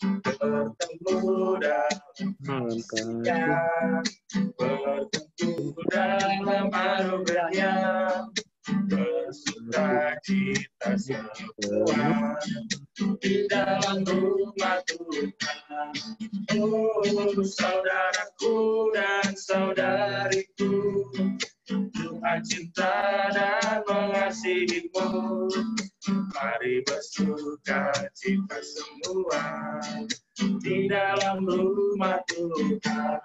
bertemu dalam ya, bertemu dalam anugerahnya bersuka cita semua di dalam rumah Tuhan. Oh, saudaraku dan saudariku, Tuhan cinta dan mengasihimu. Mari bersuka cita semua di dalam rumah Tuhan.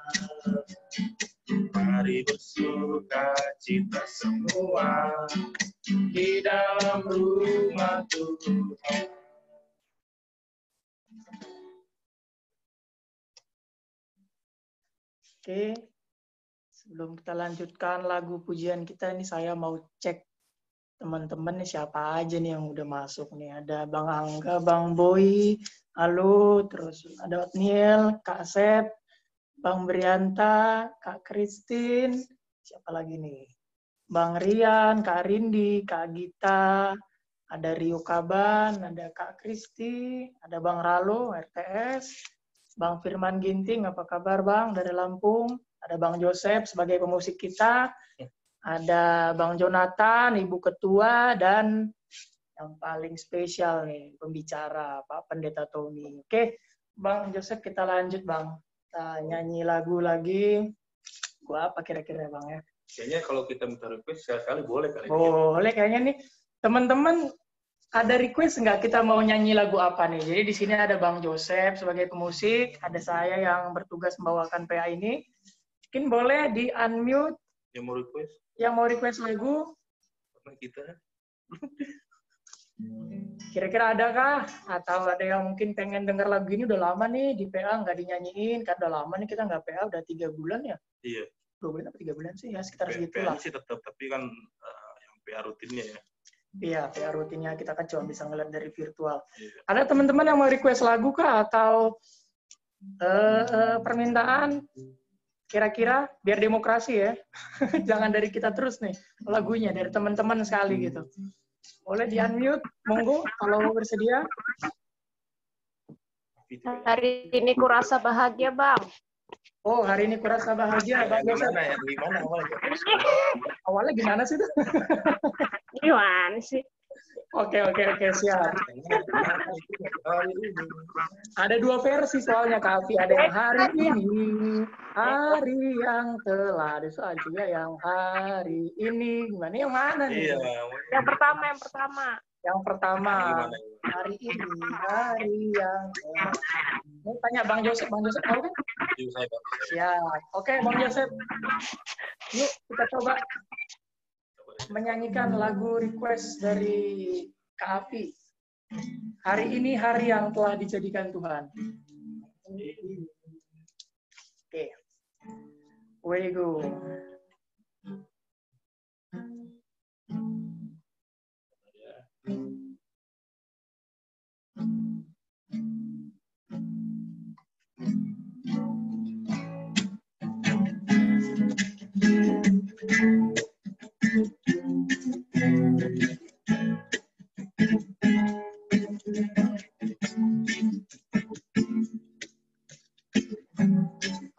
Mari bersuka cita semua di dalam rumah Tuhan. Oke, sebelum kita lanjutkan lagu pujian kita ini saya mau cek teman-teman siapa aja nih yang udah masuk nih. Ada Bang Angga, Bang Boy, halo, terus ada Otniel, Kak Sep, Bang Brianta, Kak Christine, siapa lagi nih? Bang Rian, Kak Rindi, Kak Gita, ada Rio Kaban, ada Kak Kristi, ada Bang Ralo, RTS, Bang Firman Ginting, apa kabar Bang dari Lampung? Ada Bang Joseph sebagai pemusik kita, ada Bang Jonathan, Ibu Ketua, dan yang paling spesial nih, pembicara Pak Pendeta Tony. Oke, Bang Joseph kita lanjut Bang. Kita nyanyi lagu lagi. Gua apa kira-kira Bang ya? Kayaknya kalau kita minta request sekali-kali boleh kali. Boleh kayaknya nih. Teman-teman ada request nggak kita mau nyanyi lagu apa nih? Jadi di sini ada Bang Joseph sebagai pemusik, ada saya yang bertugas membawakan PA ini. Mungkin boleh di unmute. Yang mau request? Yang mau request lagu? Karena kita. Kira-kira ada kah? Atau ada yang mungkin pengen denger lagu ini udah lama nih di PA nggak dinyanyiin, kan udah lama nih kita nggak PA udah tiga bulan ya? Iya. Dua bulan apa tiga bulan sih ya sekitar segitu lah. sih tetap, tapi kan uh, yang PA rutinnya ya. Iya, kayak rutinnya kita kan cuma bisa ngeliat dari virtual. Iya. Ada teman-teman yang mau request lagu kah atau uh, uh, permintaan? Kira-kira biar demokrasi ya, jangan dari kita terus nih lagunya dari teman-teman sekali gitu. Boleh di unmute, monggo kalau bersedia. Hari ini kurasa bahagia, Bang. Oh, hari ini kurasa bahagia, Bang Gimana ya? Gimana awalnya? Awalnya gimana sih tuh? Gimana sih? Oke, oke, oke, siap. Ada dua versi soalnya, Kavi. Ada yang hari ini, hari yang telah. Ada soal juga yang hari ini. Gimana yang mana nih? Iya. Yang pertama, yang pertama. Yang pertama, hari ini, hari yang telah. Ini tanya Bang Joseph, Bang Joseph tahu kan? Iya. Siap. Oke, Bang Joseph. Yuk, kita coba menyanyikan lagu request dari Kak Afi. Hari ini hari yang telah dijadikan Tuhan. Oke. Way go.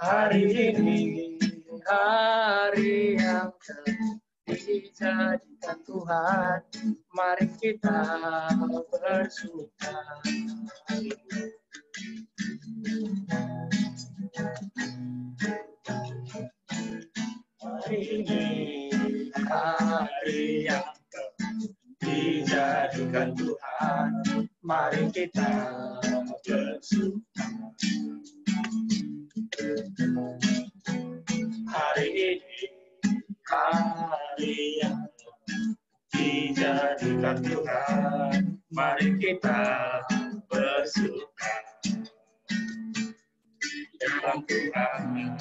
Hari ini hari yang dijadikan Tuhan. Mari kita bersuka. Hari ini hari yang dijadikan Tuhan. Mari kita bersuka. Hari ini hari yang dijadikan Tuhan. Mari kita bersuka dalam Tuhan.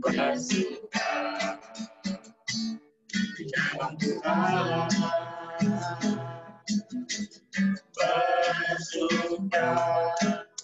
Bersuka dalam Tuhan. Bersuka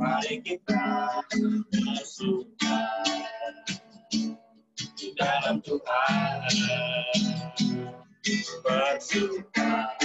mari kita bersuka di dalam Tuhan. Bersuka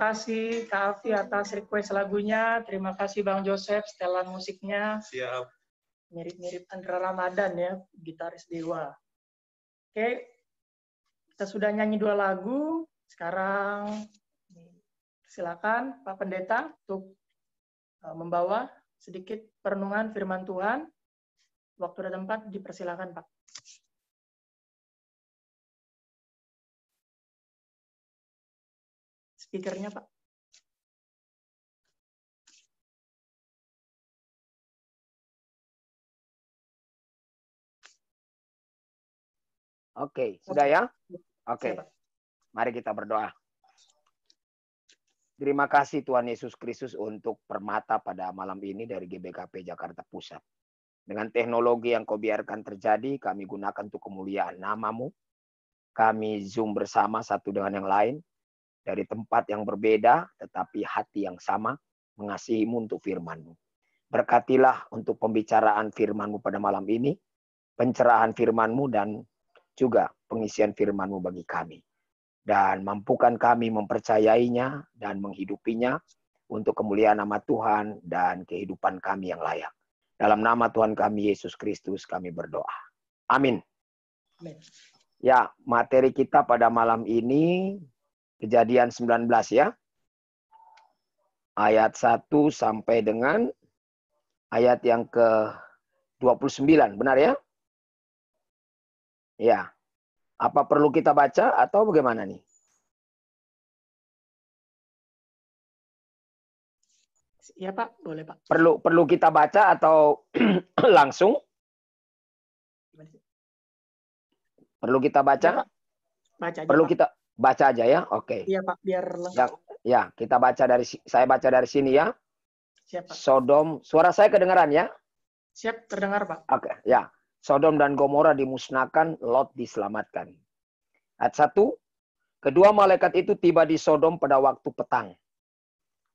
kasih Kak Afi atas request lagunya. Terima kasih Bang Joseph setelan musiknya. Siap. Mirip-mirip Andra Ramadan ya, gitaris Dewa. Oke, kita sudah nyanyi dua lagu. Sekarang silakan Pak Pendeta untuk uh, membawa sedikit perenungan firman Tuhan. Waktu dan tempat dipersilakan Pak. Speakernya Pak. Oke, sudah ya? Oke, Pak. mari kita berdoa. Terima kasih Tuhan Yesus Kristus untuk permata pada malam ini dari GBKP Jakarta Pusat. Dengan teknologi yang kau biarkan terjadi, kami gunakan untuk kemuliaan namamu. Kami Zoom bersama satu dengan yang lain. Dari tempat yang berbeda, tetapi hati yang sama, mengasihimu untuk firmanmu. Berkatilah untuk pembicaraan firmanmu pada malam ini, pencerahan firmanmu dan juga pengisian firman-Mu bagi kami. Dan mampukan kami mempercayainya dan menghidupinya untuk kemuliaan nama Tuhan dan kehidupan kami yang layak. Dalam nama Tuhan kami Yesus Kristus kami berdoa. Amin. Amin. Ya, materi kita pada malam ini Kejadian 19 ya. Ayat 1 sampai dengan ayat yang ke 29, benar ya? Ya. Apa perlu kita baca atau bagaimana nih? Iya Pak, boleh Pak. Perlu perlu kita baca atau langsung? Perlu kita baca? Pak. Baca aja, Perlu Pak. kita baca aja ya. Oke. Iya Pak, biar lengkap. Ya, ya, kita baca dari saya baca dari sini ya. Siap Pak. Sodom, suara saya kedengaran ya? Siap, terdengar Pak. Oke, ya. Sodom dan Gomora dimusnahkan, Lot diselamatkan. Ayat satu, kedua malaikat itu tiba di Sodom pada waktu petang.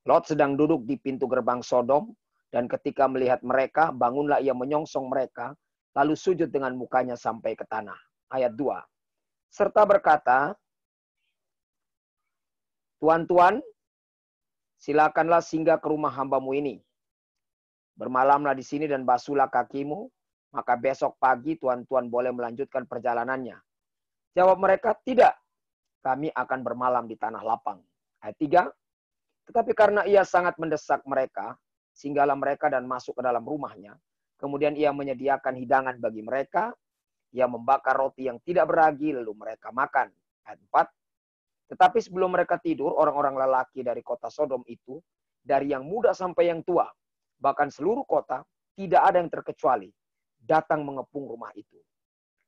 Lot sedang duduk di pintu gerbang Sodom, dan ketika melihat mereka, bangunlah ia menyongsong mereka, lalu sujud dengan mukanya sampai ke tanah. Ayat 2. Serta berkata, Tuan-tuan, silakanlah singgah ke rumah hambamu ini. Bermalamlah di sini dan basuhlah kakimu, maka besok pagi tuan-tuan boleh melanjutkan perjalanannya. Jawab mereka, tidak. Kami akan bermalam di tanah lapang. Ayat 3. Tetapi karena ia sangat mendesak mereka, singgahlah mereka dan masuk ke dalam rumahnya. Kemudian ia menyediakan hidangan bagi mereka. Ia membakar roti yang tidak beragi, lalu mereka makan. Ayat 4. Tetapi sebelum mereka tidur, orang-orang lelaki dari kota Sodom itu, dari yang muda sampai yang tua, bahkan seluruh kota, tidak ada yang terkecuali, datang mengepung rumah itu.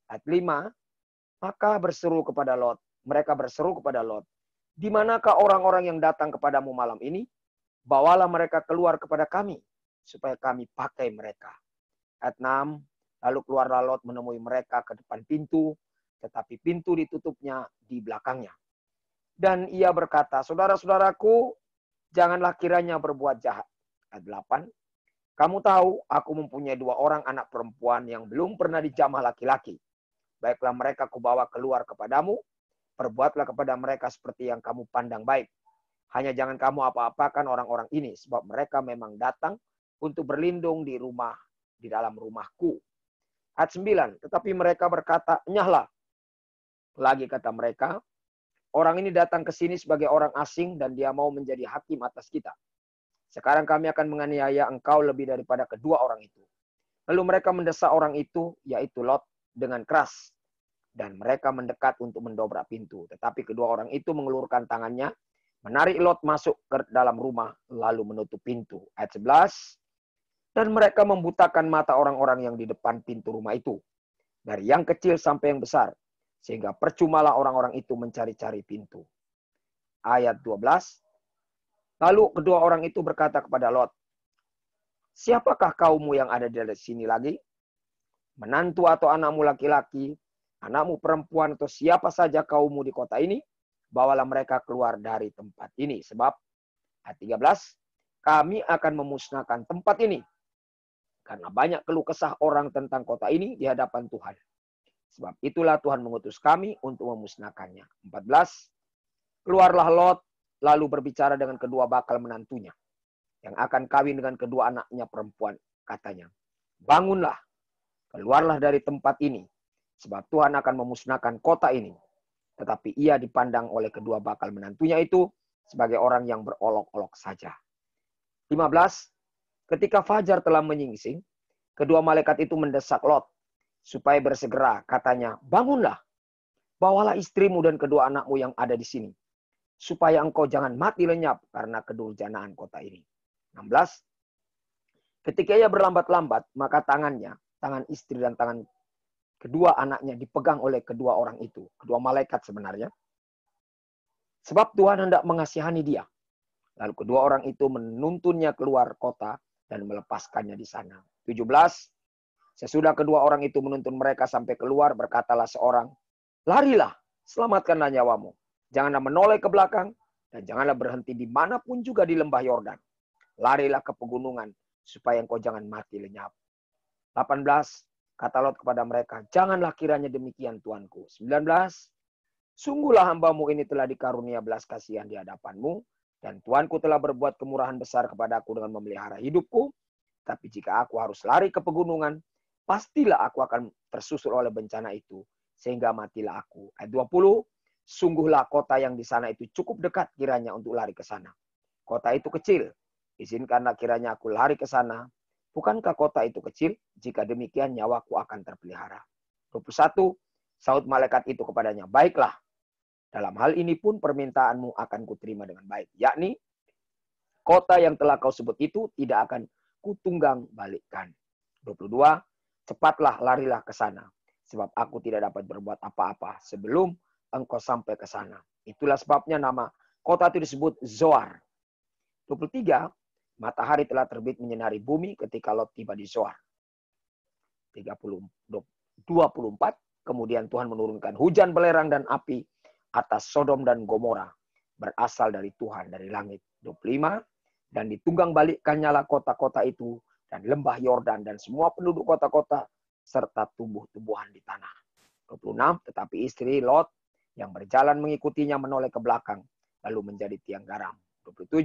Ayat 5, maka berseru kepada Lot, mereka berseru kepada Lot, di manakah orang-orang yang datang kepadamu malam ini? Bawalah mereka keluar kepada kami, supaya kami pakai mereka. Ayat 6, Lalu keluarlah Lot menemui mereka ke depan pintu, tetapi pintu ditutupnya di belakangnya. Dan ia berkata, saudara-saudaraku, janganlah kiranya berbuat jahat. Ayat 8, kamu tahu aku mempunyai dua orang anak perempuan yang belum pernah dijamah laki-laki. Baiklah mereka kubawa keluar kepadamu, perbuatlah kepada mereka seperti yang kamu pandang baik. Hanya jangan kamu apa-apakan orang-orang ini, sebab mereka memang datang untuk berlindung di rumah, di dalam rumahku. Ayat 9, tetapi mereka berkata, nyahlah. Lagi kata mereka, orang ini datang ke sini sebagai orang asing dan dia mau menjadi hakim atas kita. Sekarang kami akan menganiaya engkau lebih daripada kedua orang itu. Lalu mereka mendesak orang itu, yaitu Lot, dengan keras. Dan mereka mendekat untuk mendobrak pintu. Tetapi kedua orang itu mengelurkan tangannya, menarik Lot masuk ke dalam rumah, lalu menutup pintu. Ayat 11, dan mereka membutakan mata orang-orang yang di depan pintu rumah itu. Dari yang kecil sampai yang besar. Sehingga percumalah orang-orang itu mencari-cari pintu. Ayat 12. Lalu kedua orang itu berkata kepada Lot, Siapakah kaummu yang ada di sini lagi? Menantu atau anakmu laki-laki, anakmu perempuan atau siapa saja kaummu di kota ini, bawalah mereka keluar dari tempat ini. Sebab, ayat 13, kami akan memusnahkan tempat ini karena banyak keluh kesah orang tentang kota ini di hadapan Tuhan. Sebab itulah Tuhan mengutus kami untuk memusnahkannya. 14. Keluarlah Lot lalu berbicara dengan kedua bakal menantunya. Yang akan kawin dengan kedua anaknya perempuan. Katanya, bangunlah, keluarlah dari tempat ini. Sebab Tuhan akan memusnahkan kota ini. Tetapi ia dipandang oleh kedua bakal menantunya itu sebagai orang yang berolok-olok saja. 15. Ketika fajar telah menyingsing, kedua malaikat itu mendesak Lot supaya bersegera. Katanya, bangunlah, bawalah istrimu dan kedua anakmu yang ada di sini, supaya engkau jangan mati lenyap karena kedurjanaan kota ini. 16. Ketika ia berlambat-lambat, maka tangannya, tangan istri dan tangan kedua anaknya dipegang oleh kedua orang itu, kedua malaikat sebenarnya. Sebab Tuhan hendak mengasihani dia. Lalu kedua orang itu menuntunnya keluar kota dan melepaskannya di sana. 17. Sesudah kedua orang itu menuntun mereka sampai keluar, berkatalah seorang, larilah, selamatkanlah nyawamu. Janganlah menoleh ke belakang, dan janganlah berhenti di mana pun juga di lembah Yordan. Larilah ke pegunungan, supaya engkau jangan mati lenyap. 18. Kata Lot kepada mereka, janganlah kiranya demikian Tuanku. 19. Sungguhlah hambamu ini telah dikarunia belas kasihan di hadapanmu, dan Tuanku telah berbuat kemurahan besar kepadaku dengan memelihara hidupku. Tapi jika aku harus lari ke pegunungan, pastilah aku akan tersusul oleh bencana itu. Sehingga matilah aku. Ayat 20, sungguhlah kota yang di sana itu cukup dekat kiranya untuk lari ke sana. Kota itu kecil. Izinkanlah kiranya aku lari ke sana. Bukankah kota itu kecil? Jika demikian nyawaku akan terpelihara. 21, saut malaikat itu kepadanya, baiklah, dalam hal ini pun permintaanmu akan kuterima dengan baik. Yakni, kota yang telah kau sebut itu tidak akan kutunggang balikkan. 22. Cepatlah larilah ke sana. Sebab aku tidak dapat berbuat apa-apa sebelum engkau sampai ke sana. Itulah sebabnya nama kota itu disebut Zoar. 23. Matahari telah terbit menyinari bumi ketika Lot tiba di Zoar. 30, 24. Kemudian Tuhan menurunkan hujan belerang dan api atas Sodom dan Gomora berasal dari Tuhan dari langit. 25 dan ditunggang balikkannya lah kota-kota itu dan lembah Yordan dan semua penduduk kota-kota serta tumbuh-tumbuhan di tanah. 26 tetapi istri Lot yang berjalan mengikutinya menoleh ke belakang lalu menjadi tiang garam. 27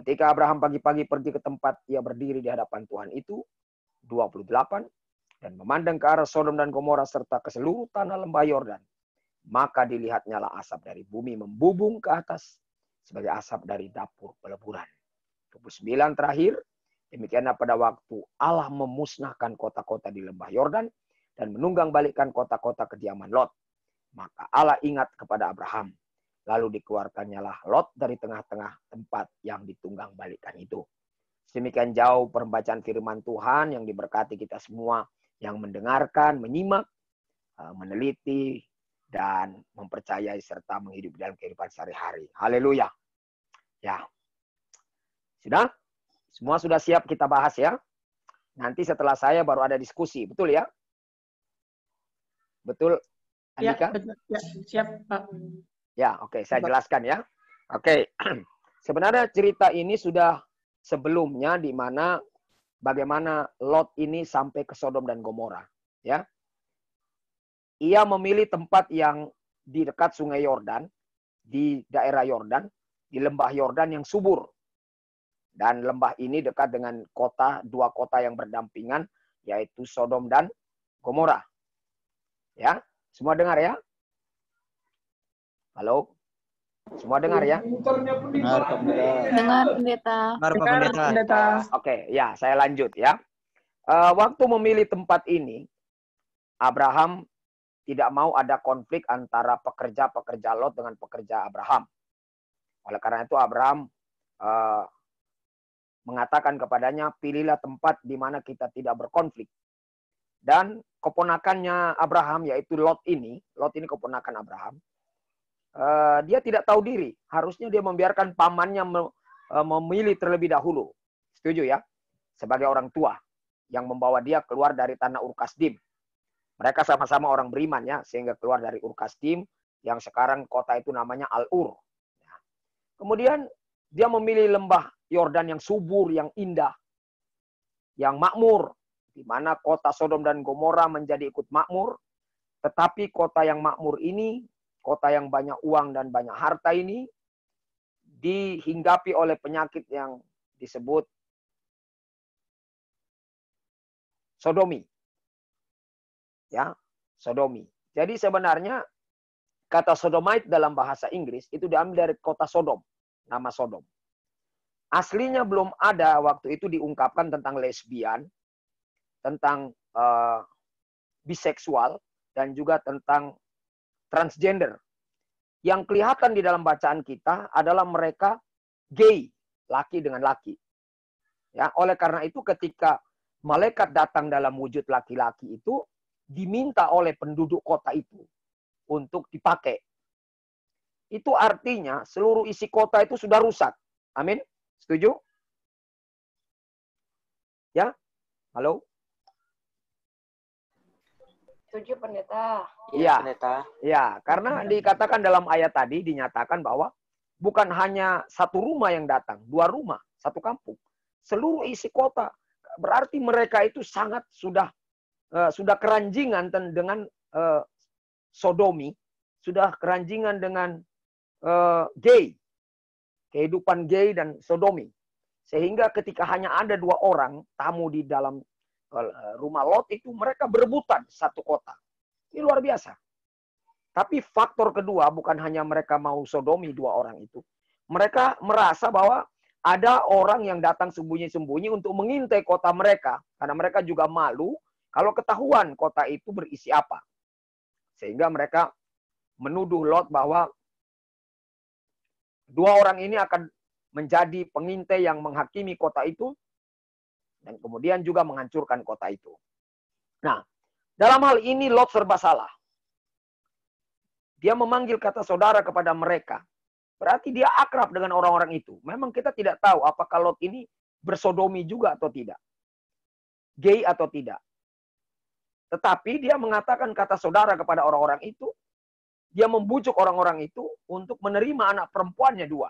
ketika Abraham pagi-pagi pergi ke tempat ia berdiri di hadapan Tuhan itu 28 dan memandang ke arah Sodom dan Gomora serta ke seluruh tanah lembah Yordan maka dilihatnya lah asap dari bumi membubung ke atas sebagai asap dari dapur peleburan. 29 terakhir, demikianlah pada waktu Allah memusnahkan kota-kota di lembah Yordan dan menunggang balikkan kota-kota kediaman Lot. Maka Allah ingat kepada Abraham. Lalu dikeluarkannya lah Lot dari tengah-tengah tempat yang ditunggang balikkan itu. Demikian jauh pembacaan firman Tuhan yang diberkati kita semua yang mendengarkan, menyimak, eh, meneliti, dan mempercayai serta menghidupi dalam kehidupan sehari-hari. Haleluya. Ya. Sudah? Semua sudah siap kita bahas ya? Nanti setelah saya baru ada diskusi, betul ya? Betul, Ya, Andika? betul. Ya, siap, Pak. Ya, oke, saya Coba. jelaskan ya. Oke, sebenarnya cerita ini sudah sebelumnya di mana bagaimana Lot ini sampai ke Sodom dan Gomora, ya. Ia memilih tempat yang di dekat Sungai Yordan, di daerah Yordan, di lembah Yordan yang subur. Dan lembah ini dekat dengan kota, dua kota yang berdampingan, yaitu Sodom dan Gomora. Ya, semua dengar ya? Halo? Semua dengar ya? Pendeta. Dengar pendeta. Dengar, Pendeta. pendeta. Oke, ya saya lanjut ya. Eh, waktu memilih tempat ini, Abraham tidak mau ada konflik antara pekerja-pekerja Lot dengan pekerja Abraham. Oleh karena itu Abraham eh, mengatakan kepadanya, pilihlah tempat di mana kita tidak berkonflik. Dan keponakannya Abraham yaitu Lot ini, Lot ini keponakan Abraham, eh, dia tidak tahu diri. Harusnya dia membiarkan pamannya eh, memilih terlebih dahulu. Setuju ya? Sebagai orang tua yang membawa dia keluar dari tanah Urkasdim. Mereka sama-sama orang beriman ya, sehingga keluar dari Urkasdim yang sekarang kota itu namanya Al-Ur. Kemudian dia memilih lembah Yordan yang subur, yang indah, yang makmur, di mana kota Sodom dan Gomora menjadi ikut makmur, tetapi kota yang makmur ini, kota yang banyak uang dan banyak harta ini, dihinggapi oleh penyakit yang disebut sodomi. Ya, sodomi. Jadi sebenarnya kata sodomite dalam bahasa Inggris itu diambil dari kota Sodom, nama Sodom. Aslinya belum ada waktu itu diungkapkan tentang lesbian, tentang eh, biseksual, dan juga tentang transgender. Yang kelihatan di dalam bacaan kita adalah mereka gay, laki dengan laki. Ya, oleh karena itu ketika malaikat datang dalam wujud laki-laki itu diminta oleh penduduk kota itu untuk dipakai. Itu artinya seluruh isi kota itu sudah rusak. Amin. Setuju? Ya? Halo? Setuju pendeta. Iya. Pendeta. Ya, karena dikatakan dalam ayat tadi dinyatakan bahwa bukan hanya satu rumah yang datang, dua rumah, satu kampung. Seluruh isi kota. Berarti mereka itu sangat sudah eh, sudah keranjingan dengan eh, sodomi, sudah keranjingan dengan eh, gay. Kehidupan gay dan sodomi. Sehingga ketika hanya ada dua orang tamu di dalam eh, rumah Lot itu mereka berebutan satu kota. Ini luar biasa. Tapi faktor kedua bukan hanya mereka mau sodomi dua orang itu. Mereka merasa bahwa ada orang yang datang sembunyi-sembunyi untuk mengintai kota mereka. Karena mereka juga malu kalau ketahuan kota itu berisi apa. Sehingga mereka menuduh Lot bahwa dua orang ini akan menjadi pengintai yang menghakimi kota itu. Dan kemudian juga menghancurkan kota itu. Nah, dalam hal ini Lot serba salah. Dia memanggil kata saudara kepada mereka. Berarti dia akrab dengan orang-orang itu. Memang kita tidak tahu apakah Lot ini bersodomi juga atau tidak. Gay atau tidak. Tetapi dia mengatakan kata saudara kepada orang-orang itu. Dia membujuk orang-orang itu untuk menerima anak perempuannya dua.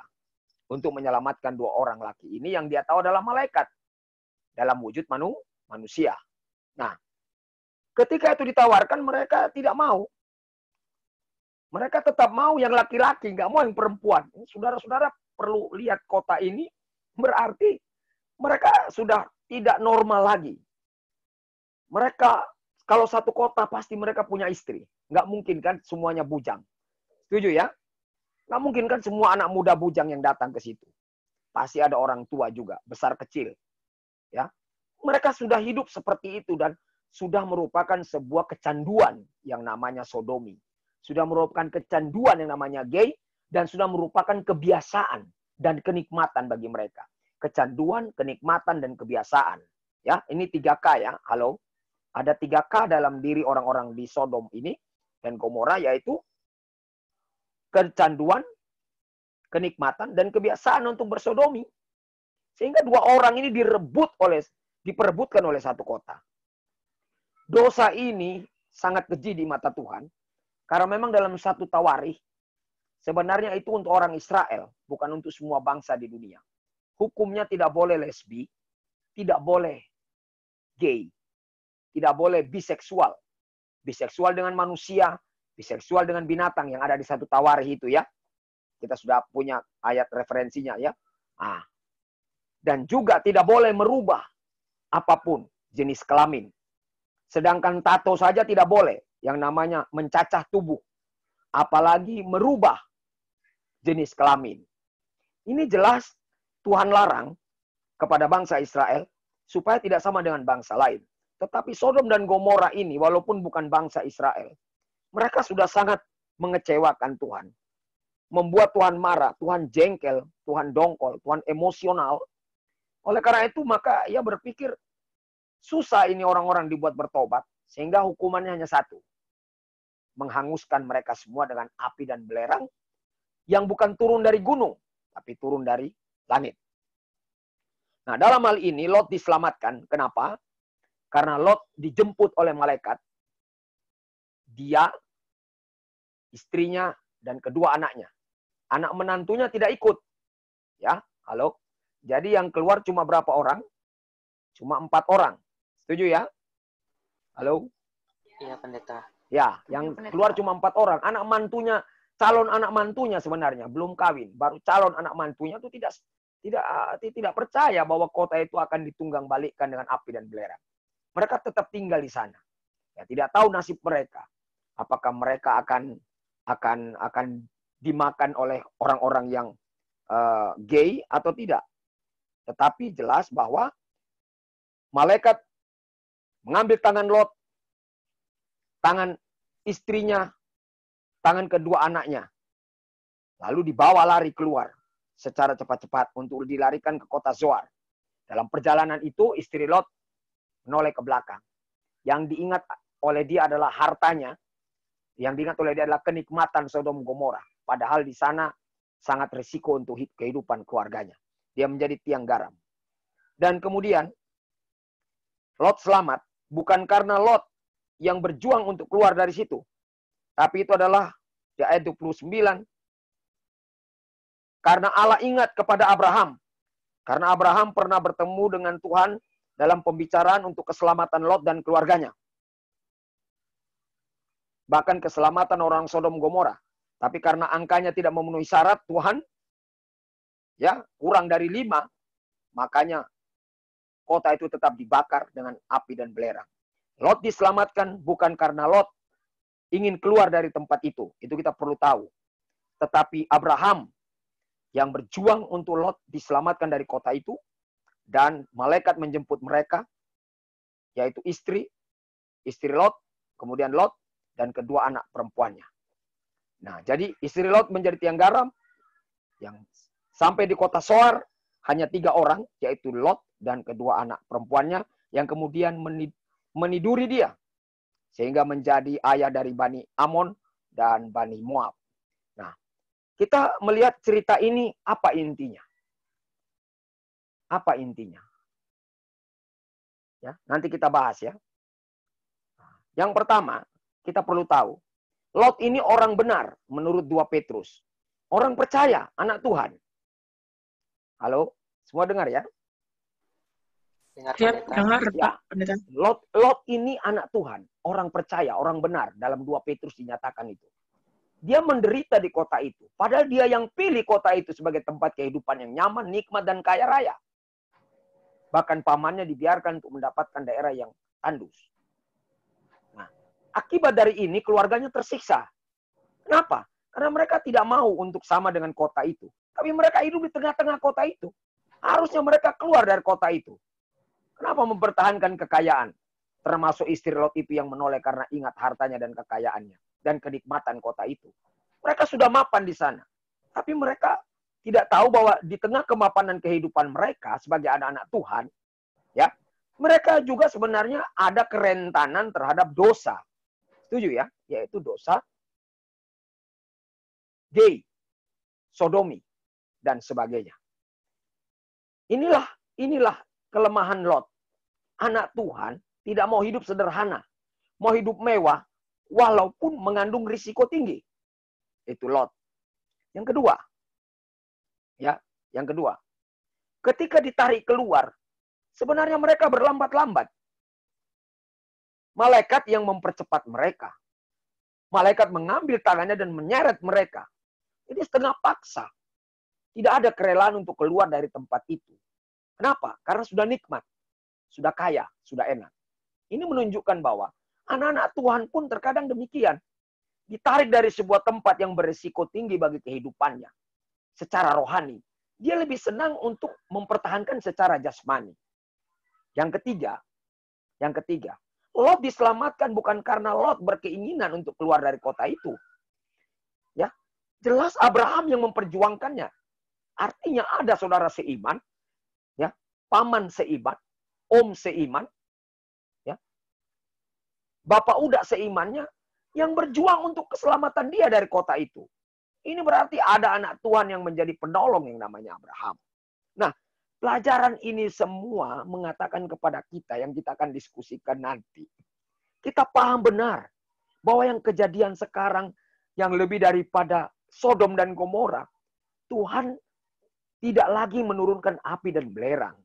Untuk menyelamatkan dua orang laki ini yang dia tahu adalah malaikat. Dalam wujud manu, manusia. Nah, ketika itu ditawarkan mereka tidak mau. Mereka tetap mau yang laki-laki, nggak mau yang perempuan. Saudara-saudara perlu lihat kota ini, berarti mereka sudah tidak normal lagi. Mereka kalau satu kota pasti mereka punya istri. Nggak mungkin kan semuanya bujang. Setuju ya? Nggak mungkin kan semua anak muda bujang yang datang ke situ. Pasti ada orang tua juga, besar kecil. Ya, Mereka sudah hidup seperti itu dan sudah merupakan sebuah kecanduan yang namanya sodomi sudah merupakan kecanduan yang namanya gay dan sudah merupakan kebiasaan dan kenikmatan bagi mereka. Kecanduan, kenikmatan, dan kebiasaan. Ya, ini 3K ya. Halo. Ada 3K dalam diri orang-orang di Sodom ini dan Gomora yaitu kecanduan, kenikmatan, dan kebiasaan untuk bersodomi. Sehingga dua orang ini direbut oleh diperebutkan oleh satu kota. Dosa ini sangat keji di mata Tuhan. Karena memang dalam satu tawarih, sebenarnya itu untuk orang Israel, bukan untuk semua bangsa di dunia. Hukumnya tidak boleh lesbi, tidak boleh gay, tidak boleh biseksual. Biseksual dengan manusia, biseksual dengan binatang yang ada di satu tawarih itu ya. Kita sudah punya ayat referensinya ya. Ah. Dan juga tidak boleh merubah apa pun jenis kelamin. Sedangkan tato saja tidak boleh yang namanya mencacah tubuh. Apalagi merubah jenis kelamin. Ini jelas Tuhan larang kepada bangsa Israel supaya tidak sama dengan bangsa lain. Tetapi Sodom dan Gomora ini walaupun bukan bangsa Israel, mereka sudah sangat mengecewakan Tuhan. Membuat Tuhan marah, Tuhan jengkel, Tuhan dongkol, Tuhan emosional. Oleh karena itu maka ia berpikir Susah ini orang-orang dibuat bertobat, sehingga hukumannya hanya satu. Menghanguskan mereka semua dengan api dan belerang, yang bukan turun dari gunung, tapi turun dari langit. Nah, dalam hal ini Lot diselamatkan. Kenapa? Karena Lot dijemput oleh malaikat. Dia, istrinya, dan kedua anaknya. Anak menantunya tidak ikut. Ya, halo. Jadi yang keluar cuma berapa orang? Cuma empat orang. Setuju ya? Halo? Iya, pendeta. Ya, yang keluar cuma empat orang. Anak mantunya, calon anak mantunya sebenarnya belum kawin. Baru calon anak mantunya itu tidak tidak tidak percaya bahwa kota itu akan ditunggang balikkan dengan api dan belerang. Mereka tetap tinggal di sana. Ya, tidak tahu nasib mereka. Apakah mereka akan akan akan dimakan oleh orang-orang yang uh, gay atau tidak. Tetapi jelas bahwa malaikat mengambil tangan Lot, tangan istrinya, tangan kedua anaknya. Lalu dibawa lari keluar secara cepat-cepat untuk dilarikan ke kota Zoar. Dalam perjalanan itu istri Lot menoleh ke belakang. Yang diingat oleh dia adalah hartanya. Yang diingat oleh dia adalah kenikmatan Sodom Gomora. Padahal di sana sangat risiko untuk kehidupan keluarganya. Dia menjadi tiang garam. Dan kemudian Lot selamat bukan karena Lot yang berjuang untuk keluar dari situ. Tapi itu adalah di ayat 29. Karena Allah ingat kepada Abraham. Karena Abraham pernah bertemu dengan Tuhan dalam pembicaraan untuk keselamatan Lot dan keluarganya. Bahkan keselamatan orang Sodom Gomora. Tapi karena angkanya tidak memenuhi syarat Tuhan, ya kurang dari lima, makanya kota itu tetap dibakar dengan api dan belerang. Lot diselamatkan bukan karena Lot ingin keluar dari tempat itu. Itu kita perlu tahu. Tetapi Abraham yang berjuang untuk Lot diselamatkan dari kota itu dan malaikat menjemput mereka yaitu istri, istri Lot, kemudian Lot dan kedua anak perempuannya. Nah, jadi istri Lot menjadi tiang garam yang sampai di kota Soar hanya tiga orang, yaitu Lot dan kedua anak perempuannya yang kemudian meniduri dia sehingga menjadi ayah dari Bani Amon dan Bani Moab. Nah, kita melihat cerita ini apa intinya? Apa intinya? Ya, nanti kita bahas ya. Yang pertama, kita perlu tahu, Lot ini orang benar menurut dua Petrus. Orang percaya, anak Tuhan. Halo, semua dengar ya? Dengar Ya, pendeta. dengar Ya. Pak Pendeta. Lot, Lot ini anak Tuhan, orang percaya, orang benar dalam dua Petrus dinyatakan itu. Dia menderita di kota itu, padahal dia yang pilih kota itu sebagai tempat kehidupan yang nyaman, nikmat dan kaya raya. Bahkan pamannya dibiarkan untuk mendapatkan daerah yang tandus. Nah, akibat dari ini keluarganya tersiksa. Kenapa? Karena mereka tidak mau untuk sama dengan kota itu. Tapi mereka hidup di tengah-tengah kota itu. Harusnya mereka keluar dari kota itu. Kenapa mempertahankan kekayaan? Termasuk istri Lot itu yang menoleh karena ingat hartanya dan kekayaannya. Dan kenikmatan kota itu. Mereka sudah mapan di sana. Tapi mereka tidak tahu bahwa di tengah kemapanan kehidupan mereka sebagai anak-anak Tuhan, ya, mereka juga sebenarnya ada kerentanan terhadap dosa. Setuju ya? Yaitu dosa gay, sodomi, dan sebagainya. Inilah inilah kelemahan Lot. anak Tuhan tidak mau hidup sederhana, mau hidup mewah, walaupun mengandung risiko tinggi. Itu Lot. Yang kedua, ya, yang kedua, ketika ditarik keluar, sebenarnya mereka berlambat-lambat. Malaikat yang mempercepat mereka. Malaikat mengambil tangannya dan menyeret mereka. Ini setengah paksa. Tidak ada kerelaan untuk keluar dari tempat itu. Kenapa? Karena sudah nikmat, sudah kaya, sudah enak. Ini menunjukkan bahwa anak-anak Tuhan pun terkadang demikian. Ditarik dari sebuah tempat yang berisiko tinggi bagi kehidupannya. Secara rohani. Dia lebih senang untuk mempertahankan secara jasmani. Yang ketiga, yang ketiga, Lot diselamatkan bukan karena Lot berkeinginan untuk keluar dari kota itu. Ya, jelas Abraham yang memperjuangkannya. Artinya ada saudara seiman, ya, paman seiman, om seiman, ya, bapak udah seimannya yang berjuang untuk keselamatan dia dari kota itu. Ini berarti ada anak Tuhan yang menjadi penolong yang namanya Abraham. Nah, pelajaran ini semua mengatakan kepada kita yang kita akan diskusikan nanti. Kita paham benar bahwa yang kejadian sekarang yang lebih daripada Sodom dan Gomora, Tuhan tidak lagi menurunkan api dan belerang.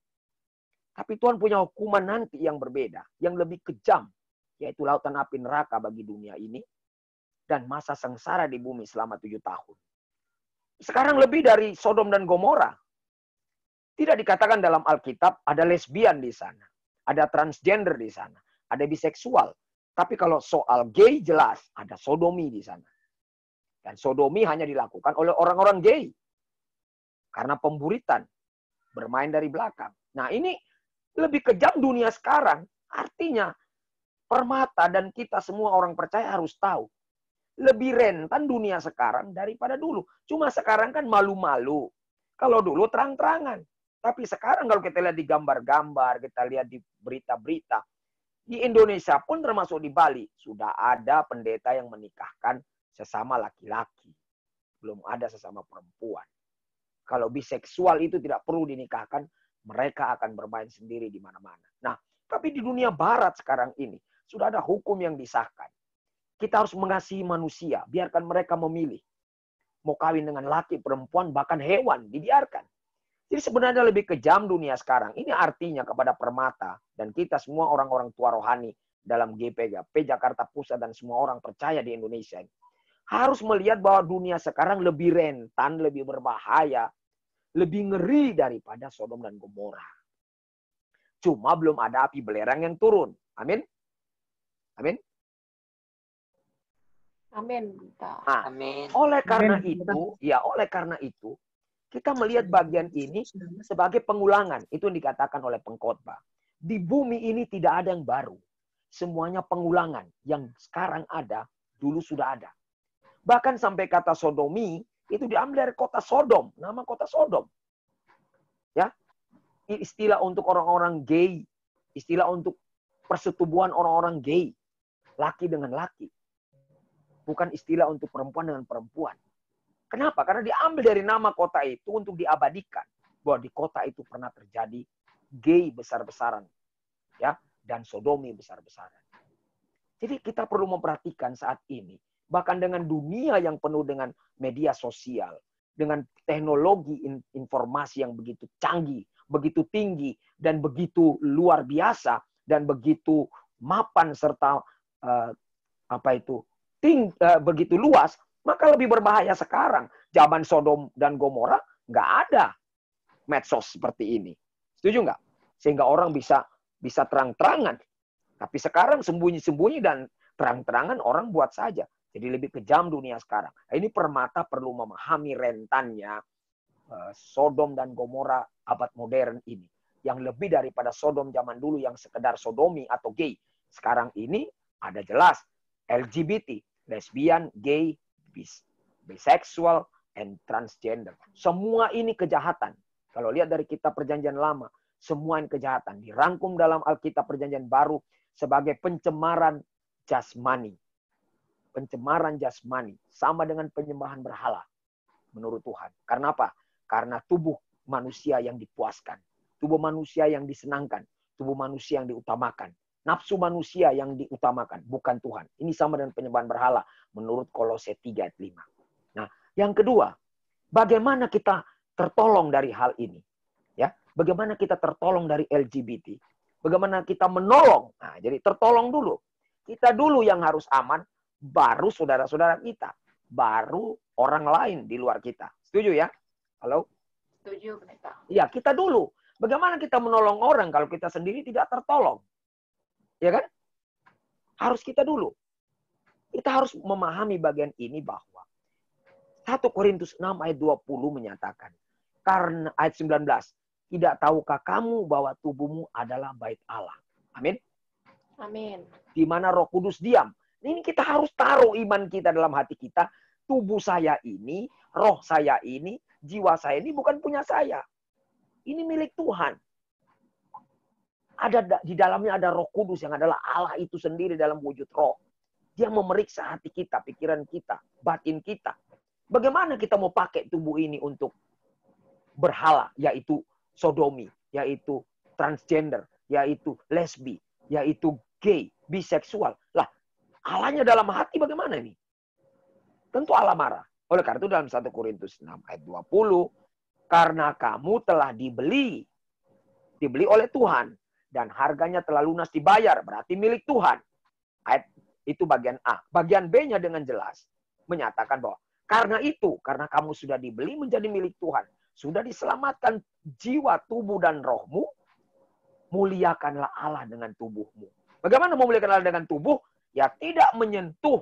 Tapi Tuhan punya hukuman nanti yang berbeda, yang lebih kejam, yaitu lautan api neraka bagi dunia ini, dan masa sengsara di bumi selama tujuh tahun. Sekarang lebih dari Sodom dan Gomora. Tidak dikatakan dalam Alkitab ada lesbian di sana, ada transgender di sana, ada biseksual. Tapi kalau soal gay jelas ada sodomi di sana. Dan sodomi hanya dilakukan oleh orang-orang gay. Karena pemburitan, bermain dari belakang. Nah ini lebih kejam dunia sekarang. Artinya permata dan kita semua orang percaya harus tahu. Lebih rentan dunia sekarang daripada dulu. Cuma sekarang kan malu-malu. Kalau dulu terang-terangan. Tapi sekarang kalau kita lihat di gambar-gambar, kita lihat di berita-berita, di Indonesia pun termasuk di Bali, sudah ada pendeta yang menikahkan sesama laki-laki. Belum ada sesama perempuan. Kalau biseksual itu tidak perlu dinikahkan, mereka akan bermain sendiri di mana-mana. Nah, tapi di dunia barat sekarang ini, sudah ada hukum yang disahkan. Kita harus mengasihi manusia, biarkan mereka memilih. Mau kawin dengan laki, perempuan, bahkan hewan, dibiarkan. Jadi sebenarnya lebih kejam dunia sekarang. Ini artinya kepada permata dan kita semua orang-orang tua rohani dalam GPGP Jakarta Pusat dan semua orang percaya di Indonesia. Harus melihat bahwa dunia sekarang lebih rentan, lebih berbahaya, lebih ngeri daripada Sodom dan Gomora. Cuma belum ada api belerang yang turun. Amin. Amin. Amin. Nah, Amin. oleh karena Amin. itu, ya oleh karena itu, kita melihat bagian ini sebagai pengulangan. Itu yang dikatakan oleh pengkhotbah. Di bumi ini tidak ada yang baru. Semuanya pengulangan. Yang sekarang ada, dulu sudah ada. Bahkan sampai kata sodomi, itu diambil dari kota Sodom. Nama kota Sodom. Ya, Istilah untuk orang-orang gay. Istilah untuk persetubuhan orang-orang gay. Laki dengan laki. Bukan istilah untuk perempuan dengan perempuan. Kenapa? Karena diambil dari nama kota itu untuk diabadikan bahwa di kota itu pernah terjadi gay besar-besaran, ya, dan sodomi besar-besaran. Jadi kita perlu memperhatikan saat ini, bahkan dengan dunia yang penuh dengan media sosial, dengan teknologi informasi yang begitu canggih, begitu tinggi, dan begitu luar biasa, dan begitu mapan serta uh, apa itu ting, uh, begitu luas, maka lebih berbahaya sekarang. Zaman Sodom dan Gomora nggak ada medsos seperti ini. Setuju nggak? Sehingga orang bisa bisa terang-terangan. Tapi sekarang sembunyi-sembunyi dan terang-terangan orang buat saja. Jadi lebih kejam dunia sekarang. Ini permata perlu memahami rentannya uh, Sodom dan Gomora abad modern ini. Yang lebih daripada Sodom zaman dulu yang sekedar sodomi atau gay. Sekarang ini ada jelas LGBT, lesbian, gay, bis, biseksual, and transgender. Semua ini kejahatan. Kalau lihat dari kitab perjanjian lama, semua ini kejahatan. Dirangkum dalam Alkitab perjanjian baru sebagai pencemaran jasmani. Pencemaran jasmani. Sama dengan penyembahan berhala. Menurut Tuhan. Karena apa? Karena tubuh manusia yang dipuaskan. Tubuh manusia yang disenangkan. tubuh manusia yang diutamakan. Nafsu manusia yang diutamakan, bukan Tuhan. Ini sama dengan penyembahan berhala menurut Kolose 3 ayat 5. Nah, yang kedua, bagaimana kita tertolong dari hal ini? Ya, bagaimana kita tertolong dari LGBT? Bagaimana kita menolong? Nah, jadi tertolong dulu. Kita dulu yang harus aman, baru saudara-saudara kita, baru orang lain di luar kita. Setuju ya? Halo? Setuju, pendeta. Ya, kita dulu. Bagaimana kita menolong orang kalau kita sendiri tidak tertolong? Ya kan? Harus kita dulu. Kita harus memahami bagian ini bahwa 1 Korintus 6 ayat 20 menyatakan, karena ayat 19, tidak tahukah kamu bahwa tubuhmu adalah bait Allah? Amin. Amin. Di mana Roh Kudus diam. Ini kita harus taruh iman kita dalam hati kita. Tubuh saya ini, roh saya ini, jiwa saya ini bukan punya saya. Ini milik Tuhan. Ada da- di dalamnya ada Roh Kudus yang adalah Allah itu sendiri dalam wujud roh. Dia memeriksa hati kita, pikiran kita, batin kita. Bagaimana kita mau pakai tubuh ini untuk berhala, yaitu sodomi, yaitu transgender, yaitu lesbi, yaitu gay, biseksual. Lah, Allahnya dalam hati bagaimana ini? Tentu Allah marah. Oleh karena itu dalam 1 Korintus 6 ayat 20, karena kamu telah dibeli, dibeli oleh Tuhan, dan harganya telah lunas dibayar, berarti milik Tuhan. Ayat itu bagian A. Bagian B-nya dengan jelas menyatakan bahwa karena itu, karena kamu sudah dibeli menjadi milik Tuhan, sudah diselamatkan jiwa, tubuh, dan rohmu, muliakanlah Allah dengan tubuhmu. Bagaimana memuliakan Allah dengan tubuh? Ya tidak menyentuh,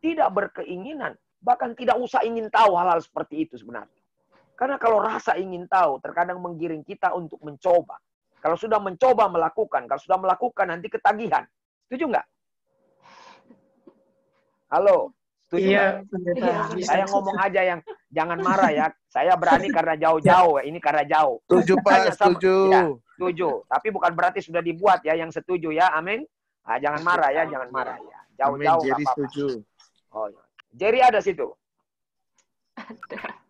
tidak berkeinginan, bahkan tidak usah ingin tahu hal-hal seperti itu sebenarnya. Karena kalau rasa ingin tahu, terkadang menggiring kita untuk mencoba. Kalau sudah mencoba melakukan, kalau sudah melakukan nanti ketagihan. Setuju nggak? Halo, setuju Iya, nggak? Iya. Saya ngomong aja yang jangan marah ya. Saya berani karena jauh-jauh. ya. Ini karena jauh. Setuju Pak, setuju. Ya. Setuju. Tapi bukan berarti sudah dibuat ya yang setuju ya. Amin. Ah, jangan marah ya, jangan marah ya. Jauh-jauh apa-apa. setuju. Oh, ya. Jerry ada situ.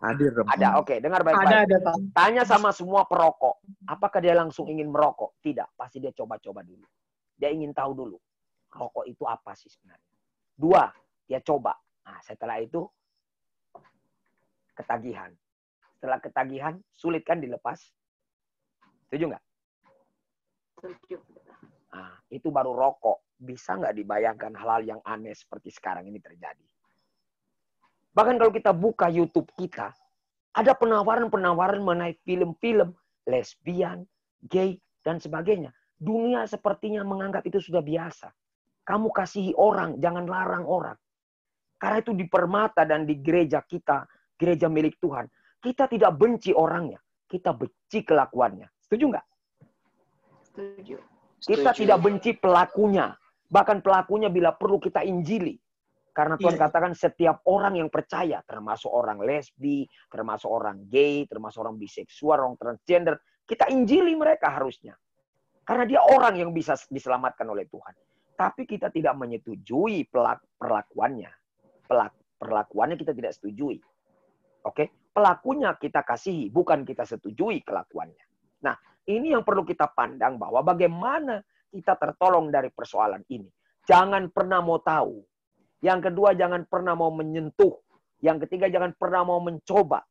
Hadir dong. Ada. Oke, dengar Ada, baik-baik. ada, Pak. Tanya sama semua perokok. Apakah dia langsung ingin merokok? Tidak. Pasti dia coba-coba dulu. Dia ingin tahu dulu. Rokok itu apa sih sebenarnya? Dua, dia coba. Nah, setelah itu ketagihan. Setelah ketagihan, sulit kan dilepas? Setuju nggak? Setuju. Nah, itu baru rokok. Bisa nggak dibayangkan hal-hal yang aneh seperti sekarang ini terjadi? Bahkan kalau kita buka YouTube kita, ada penawaran-penawaran mengenai film-film lesbian, gay, dan sebagainya. Dunia sepertinya menganggap itu sudah biasa. Kamu kasihi orang, jangan larang orang. Karena itu di permata dan di gereja kita, gereja milik Tuhan, kita tidak benci orangnya, kita benci kelakuannya. Setuju nggak? Setuju. Kita Setuju. tidak benci pelakunya. Bahkan pelakunya bila perlu kita injili. Karena Tuhan Iya. katakan setiap orang yang percaya, termasuk orang lesbi, termasuk orang gay, termasuk orang biseksual, orang transgender, kita injili mereka harusnya. Karena dia orang yang bisa diselamatkan oleh Tuhan. Tapi kita tidak menyetujui pelak- perlakuannya. Pelak- perlakuannya kita tidak setujui. Oke, pelakunya kita kasihi, bukan kita setujui kelakuannya. Nah, ini yang perlu kita pandang bahwa bagaimana kita tertolong dari persoalan ini. Jangan pernah mau tahu. Yang kedua, jangan pernah mau menyentuh. Yang ketiga, jangan pernah mau mencoba.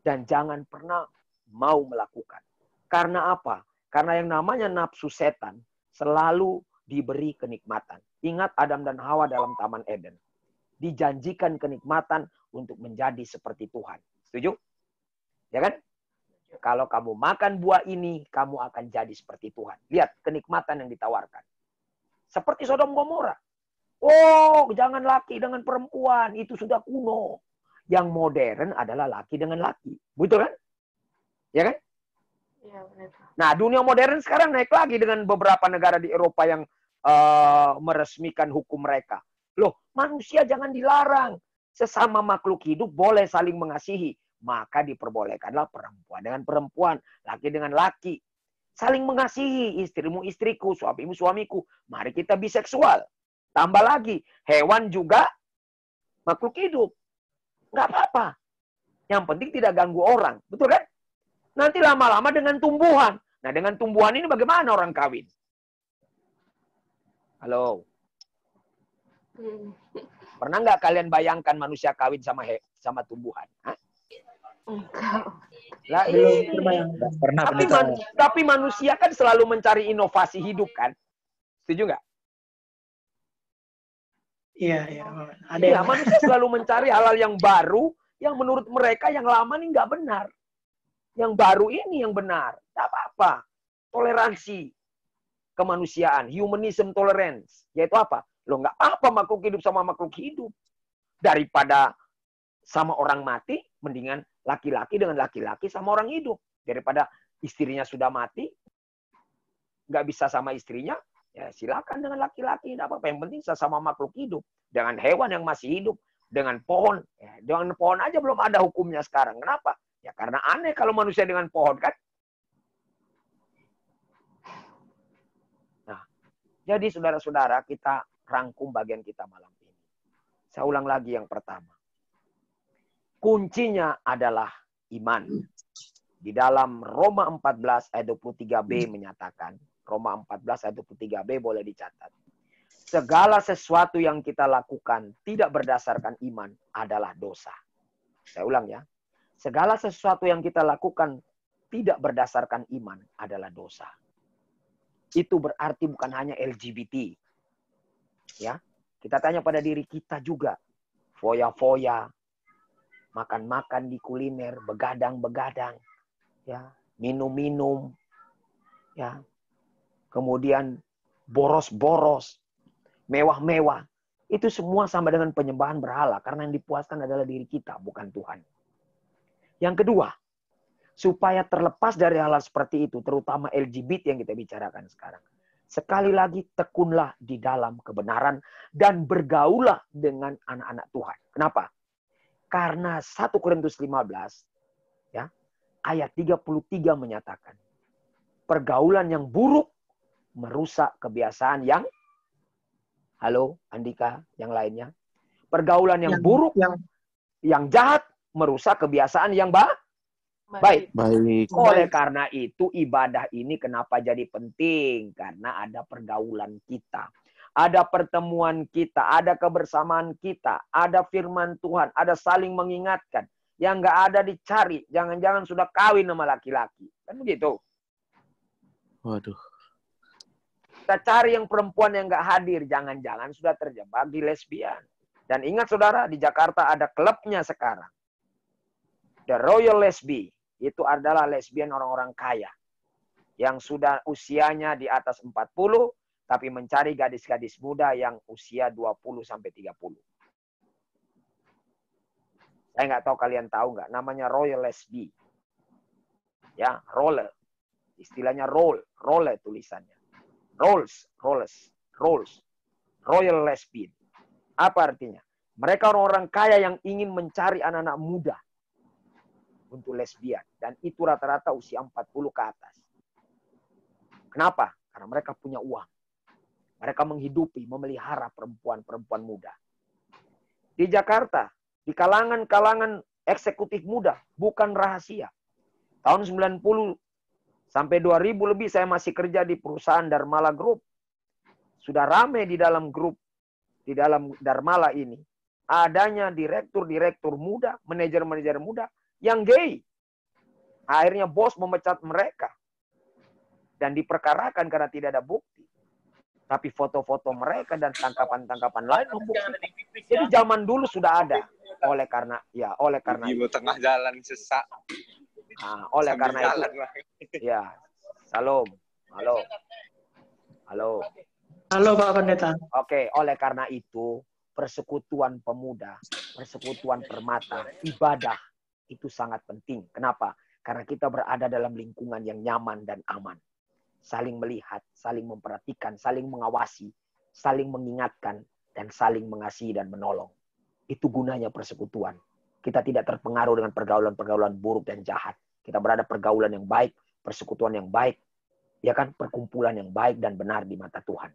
Dan jangan pernah mau melakukan. Karena apa? Karena yang namanya nafsu setan selalu diberi kenikmatan. Ingat Adam dan Hawa dalam Taman Eden. Dijanjikan kenikmatan untuk menjadi seperti Tuhan. Setuju? Ya kan? Kalau kamu makan buah ini, kamu akan jadi seperti Tuhan. Lihat kenikmatan yang ditawarkan. Seperti Sodom Gomora. Oh, jangan laki dengan perempuan. Itu sudah kuno. Yang modern adalah laki dengan laki. Betul kan? Ya kan? Iya, pendeta. Nah, dunia modern sekarang naik lagi dengan beberapa negara di Eropa yang eh, meresmikan hukum mereka. Loh, manusia jangan dilarang. Sesama makhluk hidup boleh saling mengasihi. Maka diperbolehkanlah perempuan dengan perempuan, laki dengan laki. Saling mengasihi, istrimu istriku, suamimu suamiku. Mari kita biseksual. Tambah lagi, hewan juga makhluk hidup. Nggak apa-apa. Yang penting tidak ganggu orang. Betul kan? Nanti lama-lama dengan tumbuhan. Nah, dengan tumbuhan ini bagaimana orang kawin? Halo, pernah nggak kalian bayangkan manusia kawin sama he, sama tumbuhan? Hah? Enggak. Lah, Belum terbayangkan. Pernah Tapi, man- tapi manusia kan selalu mencari inovasi hidup kan? Setuju nggak? Iya, iya. Ada Iya, yang manusia selalu mencari hal-hal yang baru yang menurut mereka yang lama ini nggak benar. Yang baru ini yang benar. Tak apa-apa. Toleransi kemanusiaan, humanism tolerance. Yaitu apa? Lo nggak apa-apa makhluk hidup sama makhluk hidup. Daripada sama orang mati, mendingan laki-laki dengan laki-laki sama orang hidup. Daripada istrinya sudah mati, nggak bisa sama istrinya, ya silakan dengan laki-laki. Tidak apa-apa. Yang penting sama makhluk hidup. Dengan hewan yang masih hidup. Dengan pohon. Ya, dengan pohon aja belum ada hukumnya sekarang. Kenapa? Ya karena aneh kalau manusia dengan pohon kan. Nah, jadi saudara-saudara kita rangkum bagian kita malam ini. Saya ulang lagi yang pertama. Kuncinya adalah iman. Di dalam Roma 14 ayat 23b menyatakan, Roma 14 ayat 23b boleh dicatat. Segala sesuatu yang kita lakukan tidak berdasarkan iman adalah dosa. Saya ulang ya. Segala sesuatu yang kita lakukan tidak berdasarkan iman adalah dosa. Itu berarti bukan hanya LGBT. Ya. Kita tanya pada diri kita juga. Foya-foya, makan-makan di kuliner, begadang-begadang, ya, minum-minum, ya. Kemudian boros-boros, mewah-mewah. Itu semua sama dengan penyembahan berhala karena yang dipuaskan adalah diri kita, bukan Tuhan. Yang kedua, supaya terlepas dari hal, -hal seperti itu, terutama LGBT yang kita bicarakan sekarang. Sekali lagi tekunlah di dalam kebenaran dan bergaulah dengan anak-anak Tuhan. Kenapa? Karena 1 Korintus 15 ya, ayat 33 menyatakan pergaulan yang buruk merusak kebiasaan yang Halo Andika, yang lainnya. Pergaulan yang, Yang- buruk, yang yang jahat merusak kebiasaan yang ba baik. Baik. Oleh karena itu ibadah ini kenapa jadi penting? Karena ada pergaulan kita. Ada pertemuan kita, ada kebersamaan kita, ada firman Tuhan, ada saling mengingatkan. Yang nggak ada dicari, jangan-jangan sudah kawin sama laki-laki. Kan begitu. Waduh. Kita cari yang perempuan yang nggak hadir, jangan-jangan sudah terjebak di lesbian. Dan ingat saudara, di Jakarta ada klubnya sekarang. The Royal Lesbi. Itu adalah lesbian orang-orang kaya. Yang sudah usianya di atas 40, tapi mencari gadis-gadis muda yang usia 20 sampai 30. Saya nggak tahu kalian tahu nggak, namanya Royal Lesbi. Ya, roller. Istilahnya roll, roller tulisannya. Rolls, Rolls, Rolls. Royal Lesbian. Apa artinya? Mereka orang-orang kaya yang ingin mencari anak-anak muda untuk lesbian. Dan itu rata-rata usia 40 ke atas. Kenapa? Karena mereka punya uang. Mereka menghidupi, memelihara perempuan-perempuan muda. Di Jakarta, di kalangan-kalangan eksekutif muda, bukan rahasia. Tahun 90 sampai 2000 lebih saya masih kerja di perusahaan Darmala Group. Sudah rame di dalam grup, di dalam Darmala ini. Adanya direktur-direktur muda, manajer-manajer muda yang gay. Akhirnya bos memecat mereka. Dan diperkarakan karena tidak ada bukti. Tapi foto-foto mereka dan tangkapan-tangkapan lain membuktikan. Jadi zaman dulu sudah ada. Oleh karena ya, oleh karena Ibu tengah jalan sesak. Ah, oleh sambil karena itu lah. ya. Salam. Halo. Halo. halo Pak Pendeta. Oke, oleh karena itu persekutuan pemuda, persekutuan permata, ibadah itu sangat penting. Kenapa? Karena kita berada dalam lingkungan yang nyaman dan aman. Saling melihat, saling memperhatikan, saling mengawasi, saling mengingatkan, dan saling mengasihi dan menolong. Itu gunanya persekutuan. Kita tidak terpengaruh dengan pergaulan-pergaulan buruk dan jahat. Kita berada pergaulan yang baik, persekutuan yang baik, ya kan perkumpulan yang baik dan benar di mata Tuhan.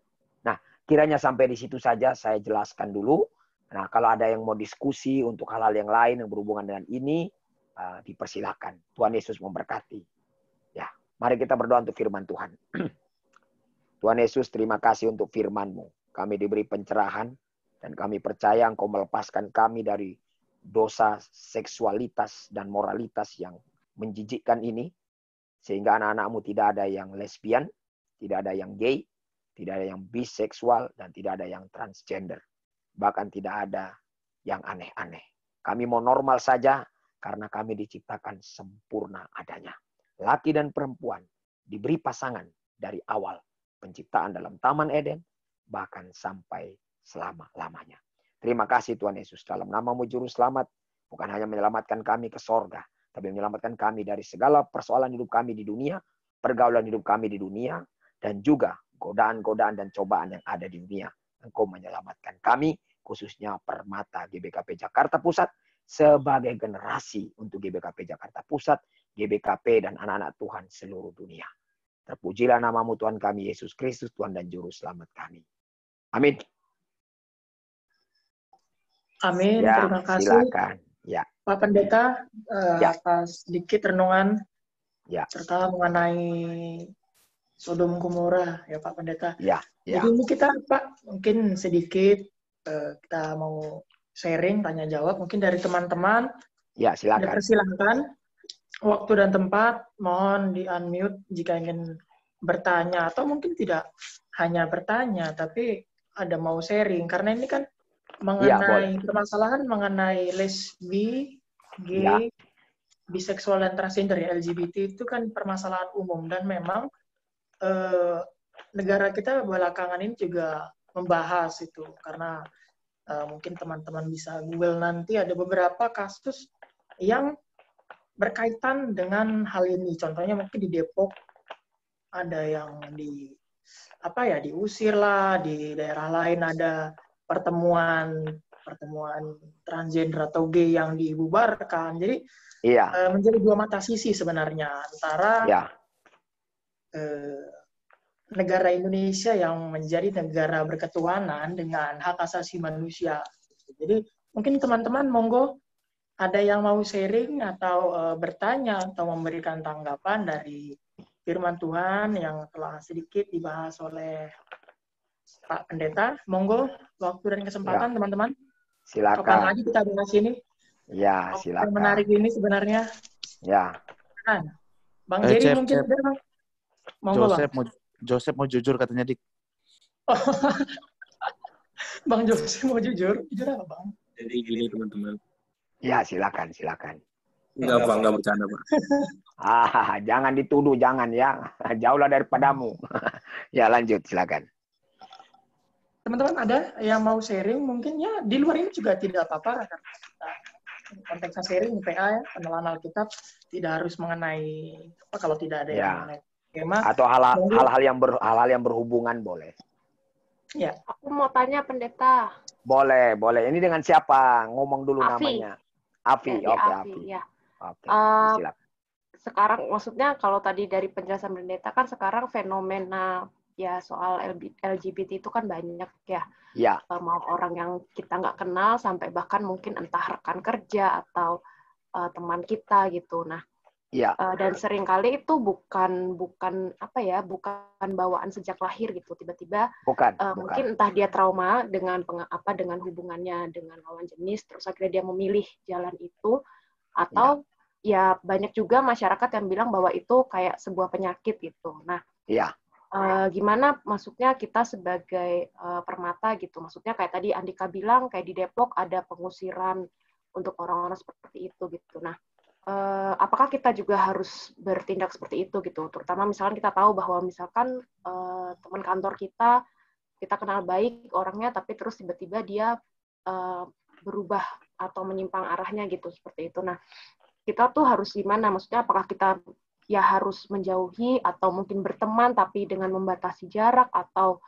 Nah, kiranya sampai di situ saja saya jelaskan dulu. Nah, kalau ada yang mau diskusi untuk hal-hal yang lain yang berhubungan dengan ini, uh, dipersilakan. Tuhan Yesus memberkati. Ya, Mari kita berdoa untuk firman Tuhan. Tuhan Yesus, terima kasih untuk firman-Mu. Kami diberi pencerahan dan kami percaya Engkau melepaskan kami dari dosa seksualitas dan moralitas yang menjijikkan ini. Sehingga anak-anakmu tidak ada yang lesbian, tidak ada yang gay, tidak ada yang biseksual, dan tidak ada yang transgender. Bahkan tidak ada yang aneh-aneh. Kami mau normal saja karena kami diciptakan sempurna adanya. Laki dan perempuan diberi pasangan dari awal penciptaan dalam Taman Eden, bahkan sampai selama-lamanya. Terima kasih Tuhan Yesus. Dalam namamu Juru Selamat, bukan hanya menyelamatkan kami ke sorga, tapi menyelamatkan kami dari segala persoalan hidup kami di dunia, pergaulan hidup kami di dunia, dan juga godaan-godaan dan cobaan yang ada di dunia. Engkau menyelamatkan kami, khususnya Permata GBKP Jakarta Pusat, sebagai generasi untuk GBKP Jakarta Pusat, GBKP dan anak-anak Tuhan seluruh dunia. Terpujilah namamu Tuhan kami, Yesus Kristus, Tuhan dan Juru Selamat kami. Amin. Amin. Ya, Terima kasih silakan. Ya, Pak Pendeta eh, Ya. atas sedikit renungan Ya. serta mengenai Sodom Gomora ya Pak Pendeta. ya, ya. Jadi ini kita Pak mungkin sedikit eh, kita mau sharing tanya jawab mungkin dari teman-teman Ya, silakan. dipersilahkan waktu dan tempat mohon di unmute jika ingin bertanya atau mungkin tidak hanya bertanya tapi ada mau sharing karena ini kan mengenai permasalahan mengenai lesbi, gay, biseksual dan transgender ya LGBT itu kan permasalahan umum dan memang eh, negara kita belakangan ini juga membahas itu karena eh, mungkin teman-teman bisa Google nanti ada beberapa kasus yang berkaitan dengan hal ini. Contohnya mungkin di Depok ada yang di apa ya diusir lah, di daerah lain ada pertemuan pertemuan transgender atau gay yang dibubarkan. Jadi Iya, eh, menjadi dua mata sisi sebenarnya antara ya, eh, negara Indonesia yang menjadi negara berketuhanan dengan hak asasi manusia. Jadi mungkin teman-teman monggo ada yang mau sharing atau eh, bertanya atau memberikan tanggapan dari firman Tuhan yang telah sedikit dibahas oleh Pak Pendeta. Monggo waktu dan kesempatan teman-teman. Kapan silakan. lagi kita bahas ini? Ya, yang silakan. menarik ini sebenarnya. Ya, Kan? Bang Eh, Jerry mungkin ada, Bang? Monggo, Bang. Joseph mau Joseph mau jujur katanya dik. Bang Jose mau jujur, jujur apa bang? Jadi gini teman-teman. ya silakan, silakan. Enggak Pak, enggak bercanda Pak. Ah, jangan dituduh, jangan ya. Jauhlah daripadamu. ya, lanjut, silakan. Teman-teman ada yang mau sharing mungkin ya di luar ini juga tidak apa-apa karena kita konteksnya sharing PA ya pengenalan Alkitab tidak harus mengenai apa kalau tidak ada yang Ya. mengenai tema Atau hal-hal yang ber, hal-hal yang berhubungan boleh. ya Aku mau tanya pendeta. Boleh, boleh. Ini dengan siapa? Ngomong dulu Afi. namanya. Afi, Dari oke, Afi, Afi. ya. Oke, Eh, silakan. Sekarang maksudnya kalau tadi dari penjelasan pendeta kan sekarang fenomena ya soal LGBT itu kan banyak ya. Ya, Eh, mau orang yang kita nggak kenal sampai bahkan mungkin entah rekan kerja atau eh, teman kita gitu. Nah, ya, eh, dan sering kali itu bukan bukan apa ya, bukan bawaan sejak lahir gitu. Tiba-tiba bukan, bukan. mungkin entah dia trauma dengan peng- apa dengan hubungannya dengan lawan jenis terus akhirnya dia memilih jalan itu atau ya banyak juga masyarakat yang bilang bahwa itu kayak sebuah penyakit gitu. Nah, Iya. Eh, gimana maksudnya kita sebagai eh, permata gitu. Maksudnya kayak tadi Andika bilang kayak di Depok ada pengusiran untuk orang-orang seperti itu gitu. Nah, eh, apakah kita juga harus bertindak seperti itu gitu? Terutama misalkan kita tahu bahwa misalkan eh, teman kantor kita kita kenal baik orangnya tapi terus tiba-tiba dia eh, berubah atau menyimpang arahnya gitu seperti itu. Nah, kita tuh harus gimana? Maksudnya apakah kita ya harus menjauhi atau mungkin berteman tapi dengan membatasi jarak atau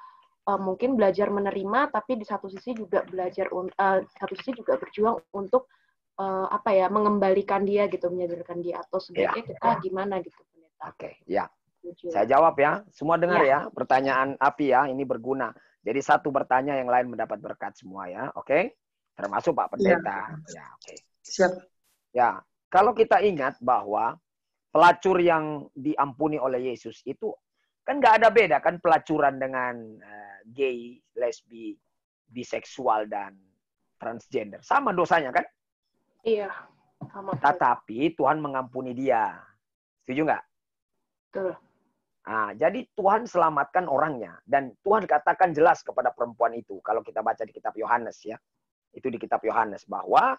eh, mungkin belajar menerima tapi di satu sisi juga belajar eh, di satu sisi juga berjuang untuk eh, apa ya mengembalikan dia gitu menyadarkan dia atau sebaiknya kita gimana gitu pendeta Oke, ya. Jujur. Saya jawab ya. Semua dengar Iya. ya. Pertanyaan Api ya, ini berguna. Jadi satu bertanya yang lain mendapat berkat semua ya. Oke? Termasuk Pak Pendeta. Ya, oke. siap Ya, kalau kita ingat bahwa pelacur yang diampuni oleh Yesus itu kan nggak ada beda kan pelacuran dengan eh, gay, lesbi, biseksual dan transgender. Sama dosanya kan? Iya. Sama. Tetapi Tuhan mengampuni dia. Setuju nggak? Betul. Nah, jadi Tuhan selamatkan orangnya dan Tuhan katakan jelas kepada perempuan itu kalau kita baca di kitab Yohanes ya. Itu di kitab Yohanes bahwa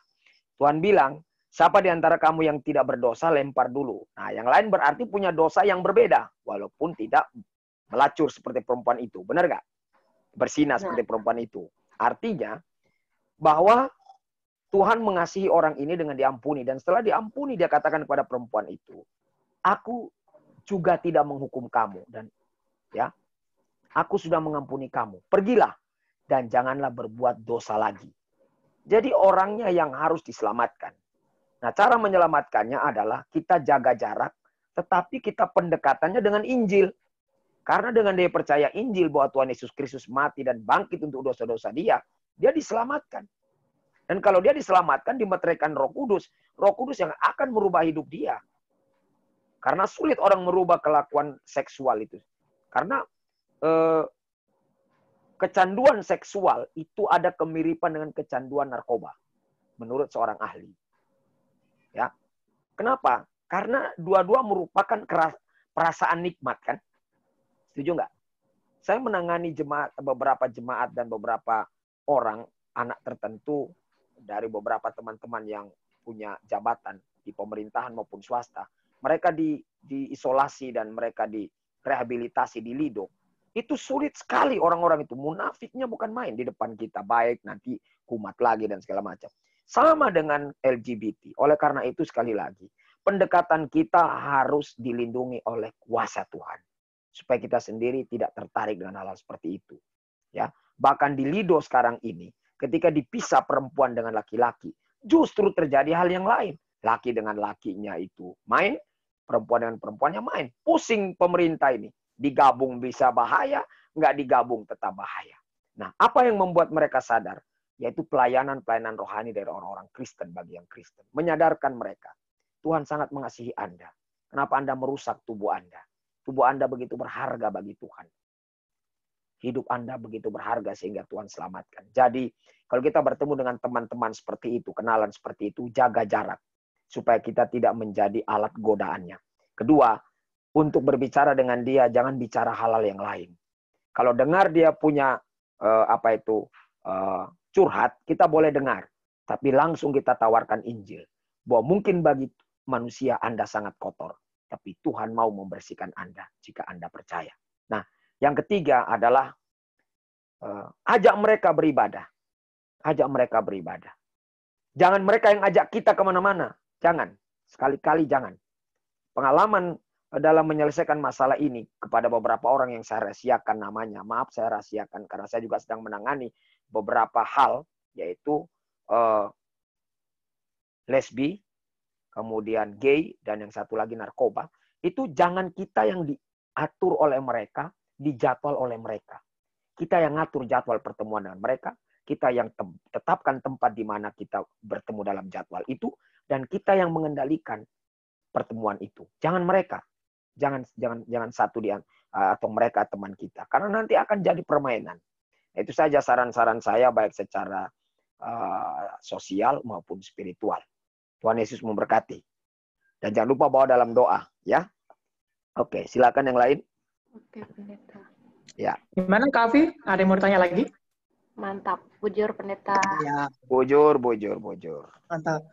Tuhan bilang, siapa di antara kamu yang tidak berdosa lempar dulu. Nah, yang lain berarti punya dosa yang berbeda walaupun tidak melacur seperti perempuan itu. Benar nggak? Bersinah Benar. seperti perempuan itu. Artinya bahwa Tuhan mengasihi orang ini dengan diampuni dan setelah diampuni dia katakan kepada perempuan itu, aku juga tidak menghukum kamu dan ya aku sudah mengampuni kamu pergilah dan janganlah berbuat dosa lagi jadi orangnya yang harus diselamatkan nah cara menyelamatkannya adalah kita jaga jarak tetapi kita pendekatannya dengan Injil karena dengan dia percaya Injil bahwa Tuhan Yesus Kristus mati dan bangkit untuk dosa-dosa dia dia diselamatkan dan kalau dia diselamatkan dimeteraikan Roh Kudus Roh Kudus yang akan merubah hidup dia karena sulit orang merubah kelakuan seksual itu. Karena eh, kecanduan seksual itu ada kemiripan dengan kecanduan narkoba. Menurut seorang ahli. Kenapa? Karena dua-dua merupakan keras- perasaan nikmat kan? Setuju nggak? Saya menangani jemaat beberapa jemaat dan beberapa orang anak tertentu dari beberapa teman-teman yang punya jabatan di pemerintahan maupun swasta mereka di diisolasi dan mereka direhabilitasi di Lido, itu sulit sekali orang-orang itu. Munafiknya bukan main di depan kita. Baik, nanti kumat lagi dan segala macam. Sama dengan LGBT. Oleh karena itu sekali lagi, pendekatan kita harus dilindungi oleh kuasa Tuhan. Supaya kita sendiri tidak tertarik dengan hal-hal seperti itu. Ya, Bahkan di Lido sekarang ini, ketika dipisah perempuan dengan laki-laki, justru terjadi hal yang lain. Laki dengan lakinya itu main, perempuan dengan perempuannya main. Pusing pemerintah ini. Digabung bisa bahaya, nggak digabung tetap bahaya. Nah, apa yang membuat mereka sadar? Yaitu pelayanan-pelayanan rohani dari orang-orang Kristen bagi yang Kristen. Menyadarkan mereka. Tuhan sangat mengasihi Anda. Kenapa Anda merusak tubuh Anda? Tubuh Anda begitu berharga bagi Tuhan. Hidup Anda begitu berharga sehingga Tuhan selamatkan. Jadi, kalau kita bertemu dengan teman-teman seperti itu, kenalan seperti itu, jaga jarak supaya kita tidak menjadi alat godaannya. Kedua, untuk berbicara dengan dia jangan bicara halal yang lain. Kalau dengar dia punya eh, apa itu eh, curhat, kita boleh dengar, tapi langsung kita tawarkan Injil bahwa mungkin bagi manusia Anda sangat kotor, tapi Tuhan mau membersihkan Anda jika Anda percaya. Nah, yang ketiga adalah eh, ajak mereka beribadah. Ajak mereka beribadah. Jangan mereka yang ajak kita ke mana-mana. Jangan. Sekali-kali jangan. Pengalaman dalam menyelesaikan masalah ini kepada beberapa orang yang saya rahasiakan namanya. Maaf saya rahasiakan karena saya juga sedang menangani beberapa hal yaitu uh, lesbi, kemudian gay dan yang satu lagi narkoba. Itu jangan kita yang diatur oleh mereka, dijadwal oleh mereka. Kita yang ngatur jadwal pertemuan dengan mereka, kita yang tetapkan tempat di mana kita bertemu dalam jadwal itu dan kita yang mengendalikan pertemuan itu. Jangan mereka. Jangan jangan jangan satu di atau mereka teman kita karena nanti akan jadi permainan. Itu saja saran-saran saya baik secara uh, sosial maupun spiritual. Tuhan Yesus memberkati. Dan jangan lupa bawa dalam doa, ya. Oke, silakan yang lain. Oke, pendeta. Ya. Gimana Kak Afi? Ada yang mau tanya lagi? Mantap. Bujur, pendeta. Ya, Bujur, bujur, bujur. mantap.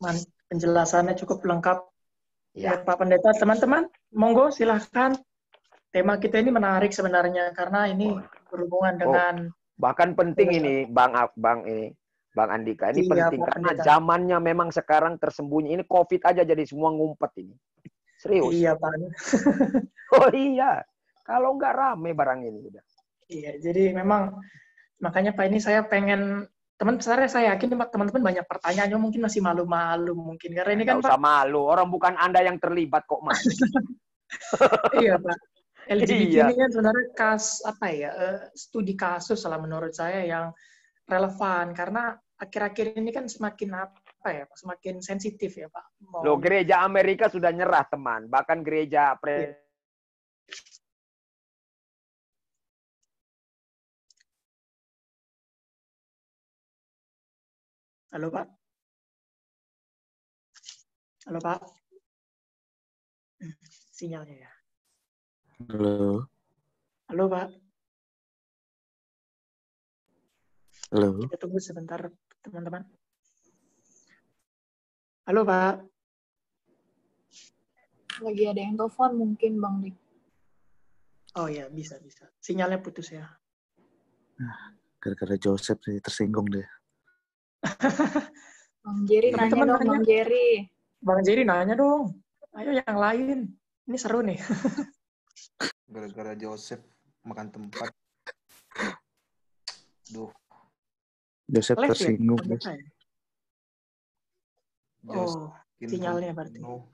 Man, penjelasannya cukup lengkap. Ya. Ya. Pak Pendeta, teman-teman, monggo silahkan. Tema kita ini menarik sebenarnya karena ini berhubungan dengan Bahkan penting ini Bang Bang ini Bang Andika ini Iya, penting Pak karena Pendeta. zamannya memang sekarang tersembunyi. Ini Covid aja jadi semua ngumpet ini. Serius. iya Pak. Oh iya. Kalau nggak rame barang ini udah. Iya, jadi memang makanya Pak ini saya pengen teman saya saya yakin Pak, teman-teman banyak pertanyaannya mungkin masih malu-malu mungkin karena ini kan Nggak usah malu. Orang bukan Anda yang terlibat kok. Pak iya Pak LGBT Iya. ini kan sebenarnya kas apa ya eh, studi kasus lah menurut saya yang relevan karena akhir-akhir ini kan semakin apa ya? Semakin sensitif ya, Pak. Mau Loh, gereja Amerika sudah nyerah, teman. Bahkan gereja pre Halo, Pak. Halo, Pak. Hmm, Sinyalnya ya. Halo. Halo, Pak. Halo. Kita tunggu sebentar, teman-teman. Halo, Pak. Lagi ada yang telepon mungkin Bang Dik. Oh ya, bisa, bisa. Sinyalnya putus ya. Gara-gara Joseph sih tersinggung deh. Bang Jerry nanya dong nanya. Bang Jerry. Bang Jerry nanya dong. Ayo yang lain. Ini seru nih. gara-gara Joseph makan tempat. Duh, Joseph Live ya? tersinggung. Guys. ya? Oh, sinyalnya berarti. penuh.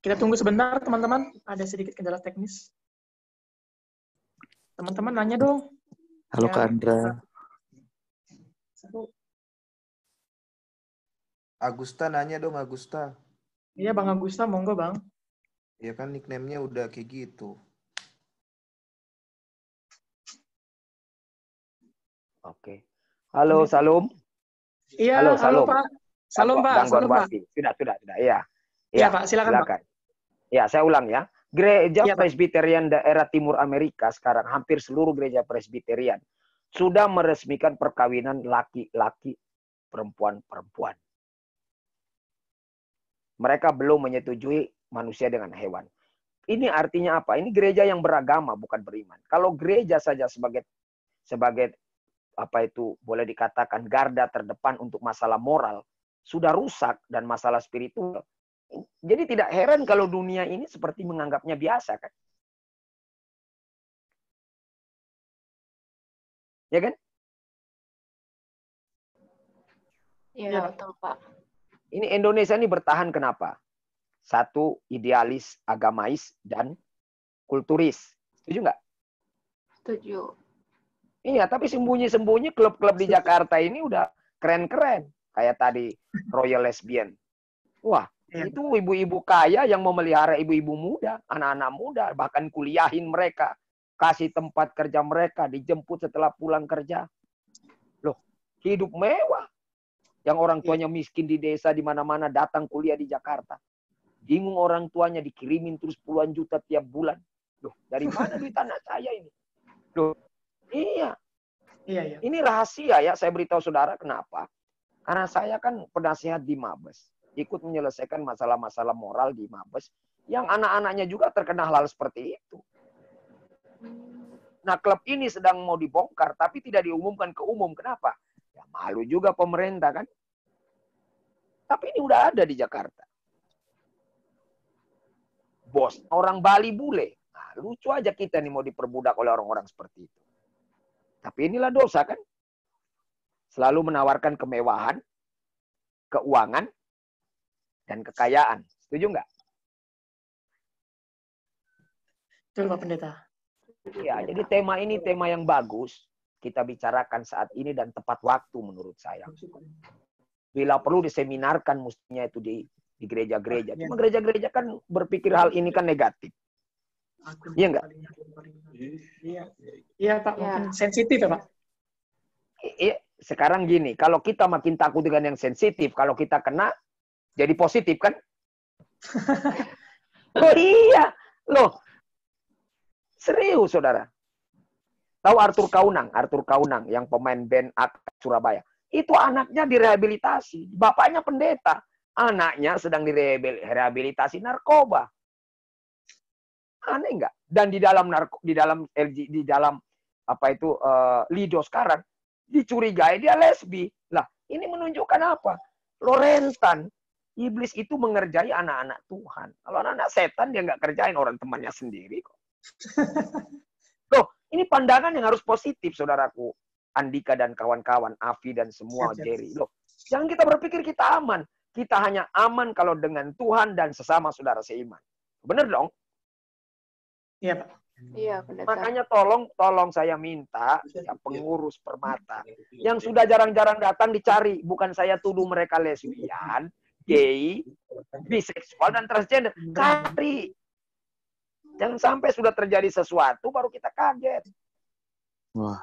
kita tunggu sebentar, teman-teman. Ada sedikit kendala teknis. Teman-teman nanya dong. Halo Ya. Kak Andra. Seru. Agusta nanya dong Agusta. Iya, Bang Agusta, monggo, Bang. Ya kan nickname-nya udah kayak gitu. Oke. Halo, Salum. Iya, Halo, halo, Salum. Pak. Salam, Pak. Gangguan Salam, Pak. Sudah, sudah, sudah. Iya. Iya, Pak. Silakan, Pak. Ya, saya ulang ya. Gereja Pak. Presbyterian daerah Timur Amerika sekarang hampir seluruh gereja Presbyterian sudah meresmikan perkawinan laki-laki perempuan-perempuan. Mereka belum menyetujui manusia dengan hewan. Ini artinya apa? Ini gereja yang beragama bukan beriman. Kalau gereja saja sebagai sebagai apa itu boleh dikatakan garda terdepan untuk masalah moral sudah rusak dan masalah spiritual. Jadi tidak heran kalau dunia ini seperti menganggapnya biasa kan? Ya kan? Iya, Iya. betul, Pak. Ini Indonesia ini bertahan kenapa? Satu, idealis, agamais, dan kulturis. Setuju nggak? Setuju. Iya, tapi sembunyi-sembunyi klub-klub di Jakarta ini udah keren-keren. Kayak tadi Royal Lesbian. Wah, Iya. itu ibu-ibu kaya yang memelihara ibu-ibu muda, anak-anak muda, bahkan kuliahin mereka. Kasih tempat kerja mereka, dijemput setelah pulang kerja. Loh, hidup mewah. Yang orang tuanya miskin di desa, di mana-mana datang kuliah di Jakarta. Bingung orang tuanya dikirimin terus puluhan juta tiap bulan. Loh, dari mana duit anak saya ini? Loh, iya. Iya, iya. Ini rahasia ya, saya beritahu saudara kenapa. Karena saya kan penasihat di Mabes. Ikut menyelesaikan masalah-masalah moral di Mabes. Yang anak-anaknya juga terkena hal seperti itu. Nah, klub ini sedang mau dibongkar, tapi tidak diumumkan ke umum. Kenapa? Ya malu juga pemerintah kan. Tapi ini udah ada di Jakarta. Bos, orang Bali bule. Nah, lucu aja kita nih mau diperbudak oleh orang-orang seperti itu. Tapi inilah dosa kan. Selalu menawarkan kemewahan, keuangan, dan kekayaan. Setuju nggak? Betul, Pak Pendeta. Ya, jadi tema ini tema yang bagus. Kita bicarakan saat ini dan tepat waktu menurut saya. Bila perlu diseminarkan mestinya itu di di gereja-gereja. Cuma gereja-gereja kan berpikir hal ini kan negatif. Aku Iya nggak? Iya. Iya, Pak. Iya. Mungkin sensitif ya, Pak. Iya, sekarang gini, kalau kita makin takut dengan yang sensitif, kalau kita kena jadi positif kan? oh iya, loh. Serius, saudara. Tahu Arthur Kaunang? Arthur Kaunang yang pemain band AK Surabaya. Itu anaknya direhabilitasi. Bapaknya pendeta. Anaknya sedang direhabilitasi narkoba. Aneh nggak? Dan di dalam narko, di dalam LG, di dalam apa itu eh, Lido sekarang dicurigai dia lesbi. Lah, ini menunjukkan apa? Lo rentan. Iblis itu mengerjai anak-anak Tuhan. Kalau anak-anak setan dia nggak kerjain orang temannya sendiri kok. Loh, ini pandangan yang harus positif, saudaraku. Andika dan kawan-kawan, Avi dan semua. Jerry. Loh, jangan kita berpikir kita aman. Kita hanya aman kalau dengan Tuhan dan sesama saudara seiman. Bener dong? Iya, Pak. Iya, pendeta. Makanya tolong tolong saya minta ya pengurus permata yang sudah jarang-jarang datang dicari, bukan saya tuduh mereka lesbian, gay, biseksual dan transgender. Cari. Jangan sampai sudah terjadi sesuatu baru kita kaget. Wah,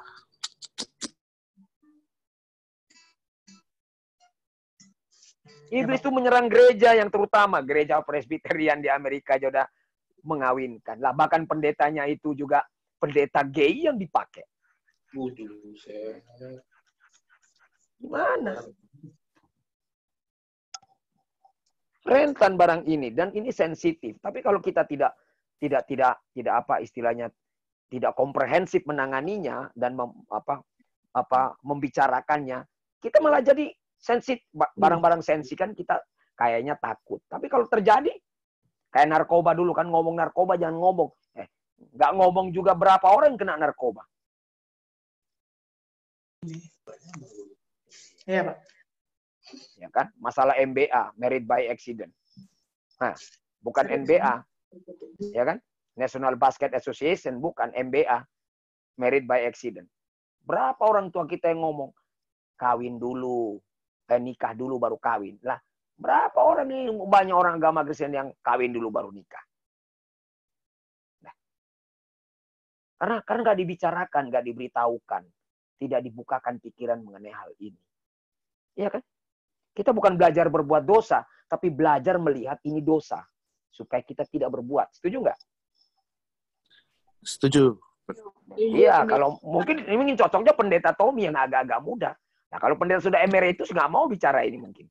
Iblis itu menyerang gereja yang terutama gereja Presbyterian di Amerika aja udah mengawinkan. Lah bahkan pendetanya itu juga pendeta gay yang dipakai. Gimana? Rentan barang ini dan ini sensitif. Tapi kalau kita tidak tidak tidak tidak apa istilahnya tidak komprehensif menanganinya dan mem, apa apa membicarakannya, kita malah jadi sensitif barang-barang sensi kan kita kayaknya takut. Tapi kalau terjadi kayak narkoba dulu kan ngomong narkoba jangan ngomong. Eh, nggak ngomong juga berapa orang yang kena narkoba. Iya, Pak. ya kan? Masalah MBA, married by accident. Nah, bukan NBA, ya kan? National Basket Association bukan MBA, married by accident. Berapa orang tua kita yang ngomong kawin dulu, eh, nikah dulu baru kawin. Lah, berapa orang nih banyak orang agama Kristen yang kawin dulu baru nikah. Nah, karena karena nggak dibicarakan, nggak diberitahukan, tidak dibukakan pikiran mengenai hal ini. Iya kan? Kita bukan belajar berbuat dosa, tapi belajar melihat ini dosa supaya kita tidak berbuat. Setuju nggak? setuju. Iya, kalau mungkin ini cocoknya pendeta Tommy yang agak-agak muda. Nah, kalau pendeta sudah emeritus nggak mau bicara ini mungkin.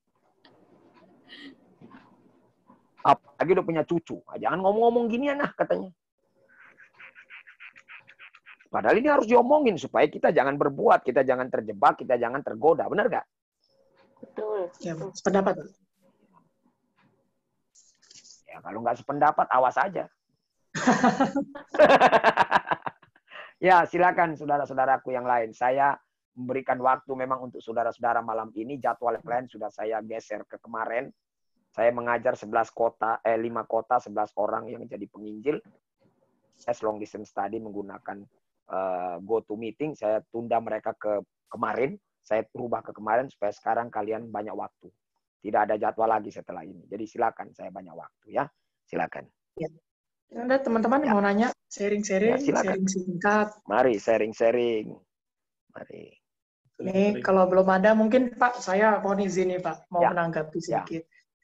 Apalagi udah punya cucu. Ah, Jangan ngomong-ngomong gini nah katanya. Padahal ini harus diomongin supaya kita jangan berbuat, kita jangan terjebak, kita jangan tergoda. Benar nggak? Betul. Ya. Sependapat. Ya kalau nggak sependapat, awas aja. ya silakan saudara-saudaraku yang lain. Saya memberikan waktu memang untuk saudara-saudara malam ini. Jadwal lain sudah saya geser ke kemarin. Saya mengajar 11 kota, eh 5 kota, 11 orang yang jadi penginjil. As long distance study menggunakan uh, go to meeting. Saya tunda mereka ke kemarin. Saya rubah ke kemarin supaya sekarang kalian banyak waktu. Tidak ada jadwal lagi setelah ini. Jadi silakan saya banyak waktu ya. Silakan. Ada teman-teman yang mau nanya sharing-sharing, Ya, silakan. sharing singkat. Mari sharing-sharing. Mari. Nih, kalau belum ada mungkin Pak, saya mohon izin nih Pak, mau Ya. menanggapi Ya. sedikit.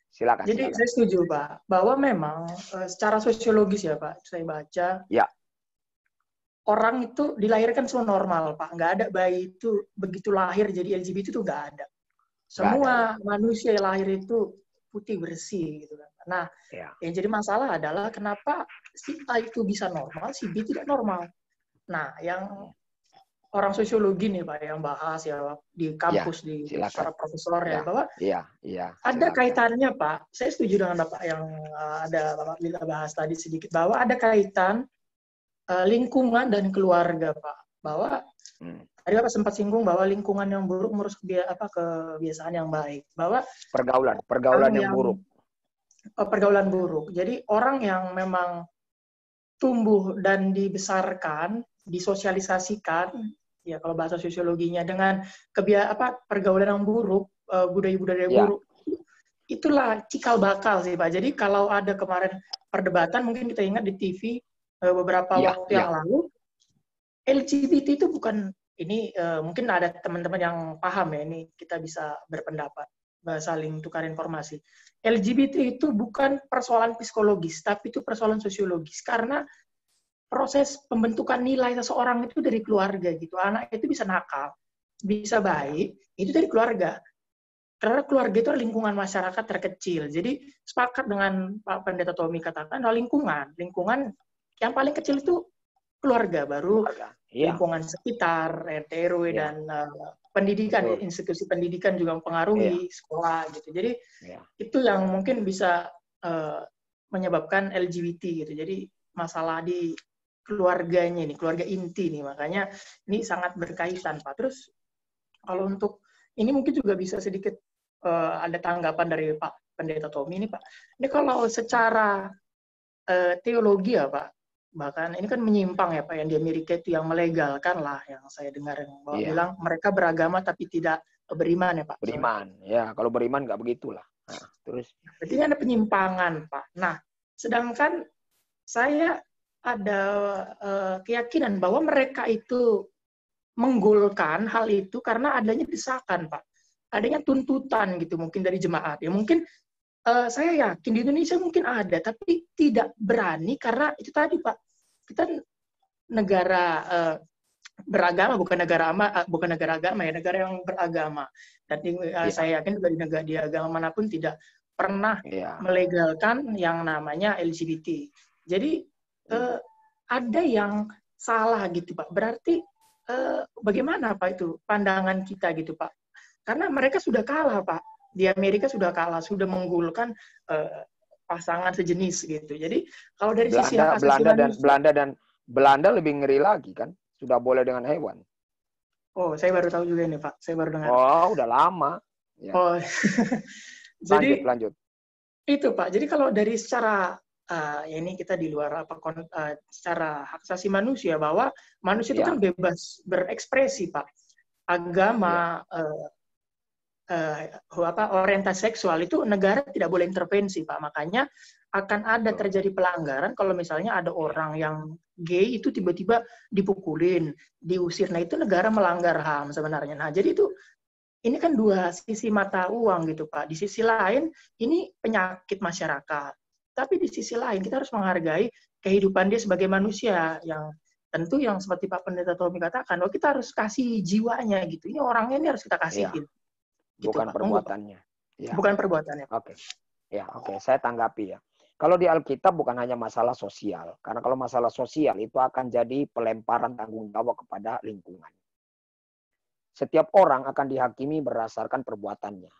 Silakan. Jadi silakan. saya setuju Pak, bahwa memang eh, secara sosiologis ya Pak, saya baca, Ya. orang itu dilahirkan semua normal Pak, nggak ada bayi itu begitu lahir jadi LGBT itu nggak ada. Semua manusia yang lahir itu putih bersih gitu kan. Nah, Ya. yang jadi masalah adalah kenapa si A itu bisa normal, si B tidak normal. Nah, yang orang sosiologi nih Pak yang bahas ya di kampus di Ya, silakan. para profesor ya Ya. bahwa Iya, iya. ada silakan. kaitannya Pak. Saya setuju dengan Bapak yang uh, ada Bapak Bila bahas tadi sedikit bahwa ada kaitan uh, lingkungan dan keluarga Pak. Bahwa Hmm. tadi Bapak sempat singgung bahwa lingkungan yang buruk merusak kebia- apa kebiasaan yang baik. Bahwa Pergaulan, pergaulan orang yang buruk. uh, pergaulan buruk. Jadi orang yang memang tumbuh dan dibesarkan, disosialisasikan, ya kalau bahasa sosiologinya dengan kebia apa pergaulan yang buruk, uh, budaya-budaya Ya. buruk, itulah cikal bakal sih Pak. Jadi kalau ada kemarin perdebatan, mungkin kita ingat di TV uh, beberapa Ya, waktu ya. yang lalu, LGBT itu bukan ini uh, mungkin ada teman-teman yang paham ya ini kita bisa berpendapat uh, saling tukar informasi. LGBT itu bukan persoalan psikologis, tapi itu persoalan sosiologis. Karena proses pembentukan nilai seseorang itu dari keluarga gitu. Anak itu bisa nakal, bisa baik, itu dari keluarga. Karena keluarga itu adalah lingkungan masyarakat terkecil. Jadi sepakat dengan Pak Pendeta Tommy katakan adalah lingkungan. Lingkungan yang paling kecil itu keluarga, baru Keluarga. Iya. lingkungan sekitar, RT RW Iya. dan uh, pendidikan, Betul. institusi pendidikan juga mempengaruhi sekolah gitu. Jadi Iya. itu yang mungkin bisa uh, menyebabkan LGBT gitu. Jadi masalah di keluarganya nih, keluarga inti nih. Makanya ini sangat berkaitan, Pak. Terus kalau untuk ini mungkin juga bisa sedikit uh, ada tanggapan dari Pak Pendeta Tommy ini, Pak. Ini kalau secara uh, teologi ya, Pak, bahkan ini kan menyimpang ya Pak yang di Amerika itu yang melegalkan lah yang saya dengar yang bahwa Iya. bilang mereka beragama tapi tidak beriman ya Pak. Beriman. Ya, kalau beriman nggak begitulah. Nah, terus Berarti ini ada penyimpangan Pak. Nah, sedangkan saya ada eh, keyakinan bahwa mereka itu menggolkan hal itu karena adanya desakan Pak. Adanya tuntutan gitu mungkin dari jemaat. Ya mungkin eh, saya yakin di Indonesia mungkin ada tapi tidak berani karena itu tadi Pak. Kita negara eh, beragama bukan negara ama bukan negara agama ya negara yang beragama dan Iya. saya yakin juga di negara di agama mana pun tidak pernah ya, melegalkan yang namanya LGBT. Jadi eh, ada yang salah gitu Pak. Berarti eh, bagaimana Pak itu pandangan kita gitu Pak? Karena mereka sudah kalah Pak. Di Amerika sudah kalah, sudah menggulkan eh, pasangan sejenis gitu. Jadi kalau dari sisi Belanda, hak asasi Belanda dan manusia- Belanda dan Belanda lebih ngeri lagi kan. Sudah boleh dengan hewan. Oh, saya baru tahu juga ini Pak. Saya baru dengar. Oh, udah lama. Ya. Oh. Lanjut, Jadi lanjut. itu Pak. Jadi kalau dari secara ya ini kita di luar apa kon- eh, secara hak asasi manusia bahwa manusia itu Ya. kan bebas berekspresi Pak. Agama eh, eh, apa orientasi seksual itu negara tidak boleh intervensi Pak. Makanya akan ada terjadi pelanggaran kalau misalnya ada orang yang gay itu tiba-tiba dipukulin, diusir. Nah, itu negara melanggar HAM sebenarnya. Nah, jadi itu ini kan dua sisi mata uang gitu Pak. Di sisi lain ini penyakit masyarakat. Tapi di sisi lain kita harus menghargai kehidupan dia sebagai manusia yang tentu yang seperti Pak Pendeta Tommy katakan, bahwa kita harus kasih jiwanya gitu. Ini orangnya ini harus kita kasihin. Gitu, Bukan Pak. perbuatannya. Ya. Bukan perbuatannya. Oke. Ya, oke. Saya tanggapi ya. Kalau di Alkitab bukan hanya masalah sosial. Karena kalau masalah sosial itu akan jadi pelemparan tanggung jawab kepada lingkungan. Setiap orang akan dihakimi berdasarkan perbuatannya.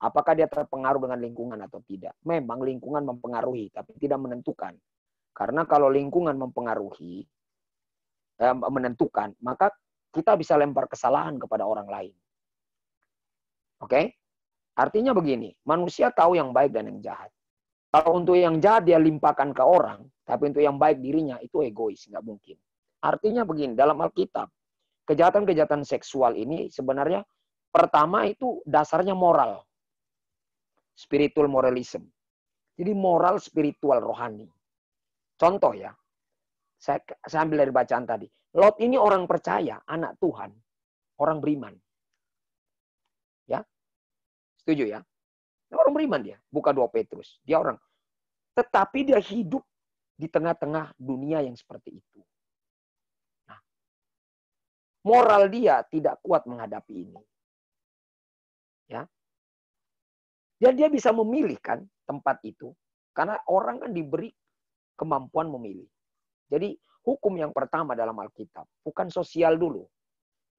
Apakah dia terpengaruh dengan lingkungan atau tidak? Memang lingkungan mempengaruhi, tapi tidak menentukan. Karena kalau lingkungan mempengaruhi, eh, menentukan, maka kita bisa lempar kesalahan kepada orang lain. Oke? Artinya begini, manusia tahu yang baik dan yang jahat. Kalau untuk yang jahat dia limpahkan ke orang, tapi untuk yang baik dirinya itu egois, nggak mungkin. Artinya begini, dalam Alkitab, kejahatan-kejahatan seksual ini sebenarnya pertama itu dasarnya moral. Spiritual moralism. Jadi moral spiritual rohani. Contoh ya, saya, saya ambil dari bacaan tadi. Lot ini orang percaya, anak Tuhan, orang beriman. Ya, setuju ya? Orang beriman dia, buka dua Petrus. Dia orang. Tetapi dia hidup di tengah-tengah dunia yang seperti itu. Nah, moral dia tidak kuat menghadapi ini. Ya. Dan dia bisa memilih kan tempat itu. Karena orang kan diberi kemampuan memilih. Jadi hukum yang pertama dalam Alkitab, bukan sosial dulu.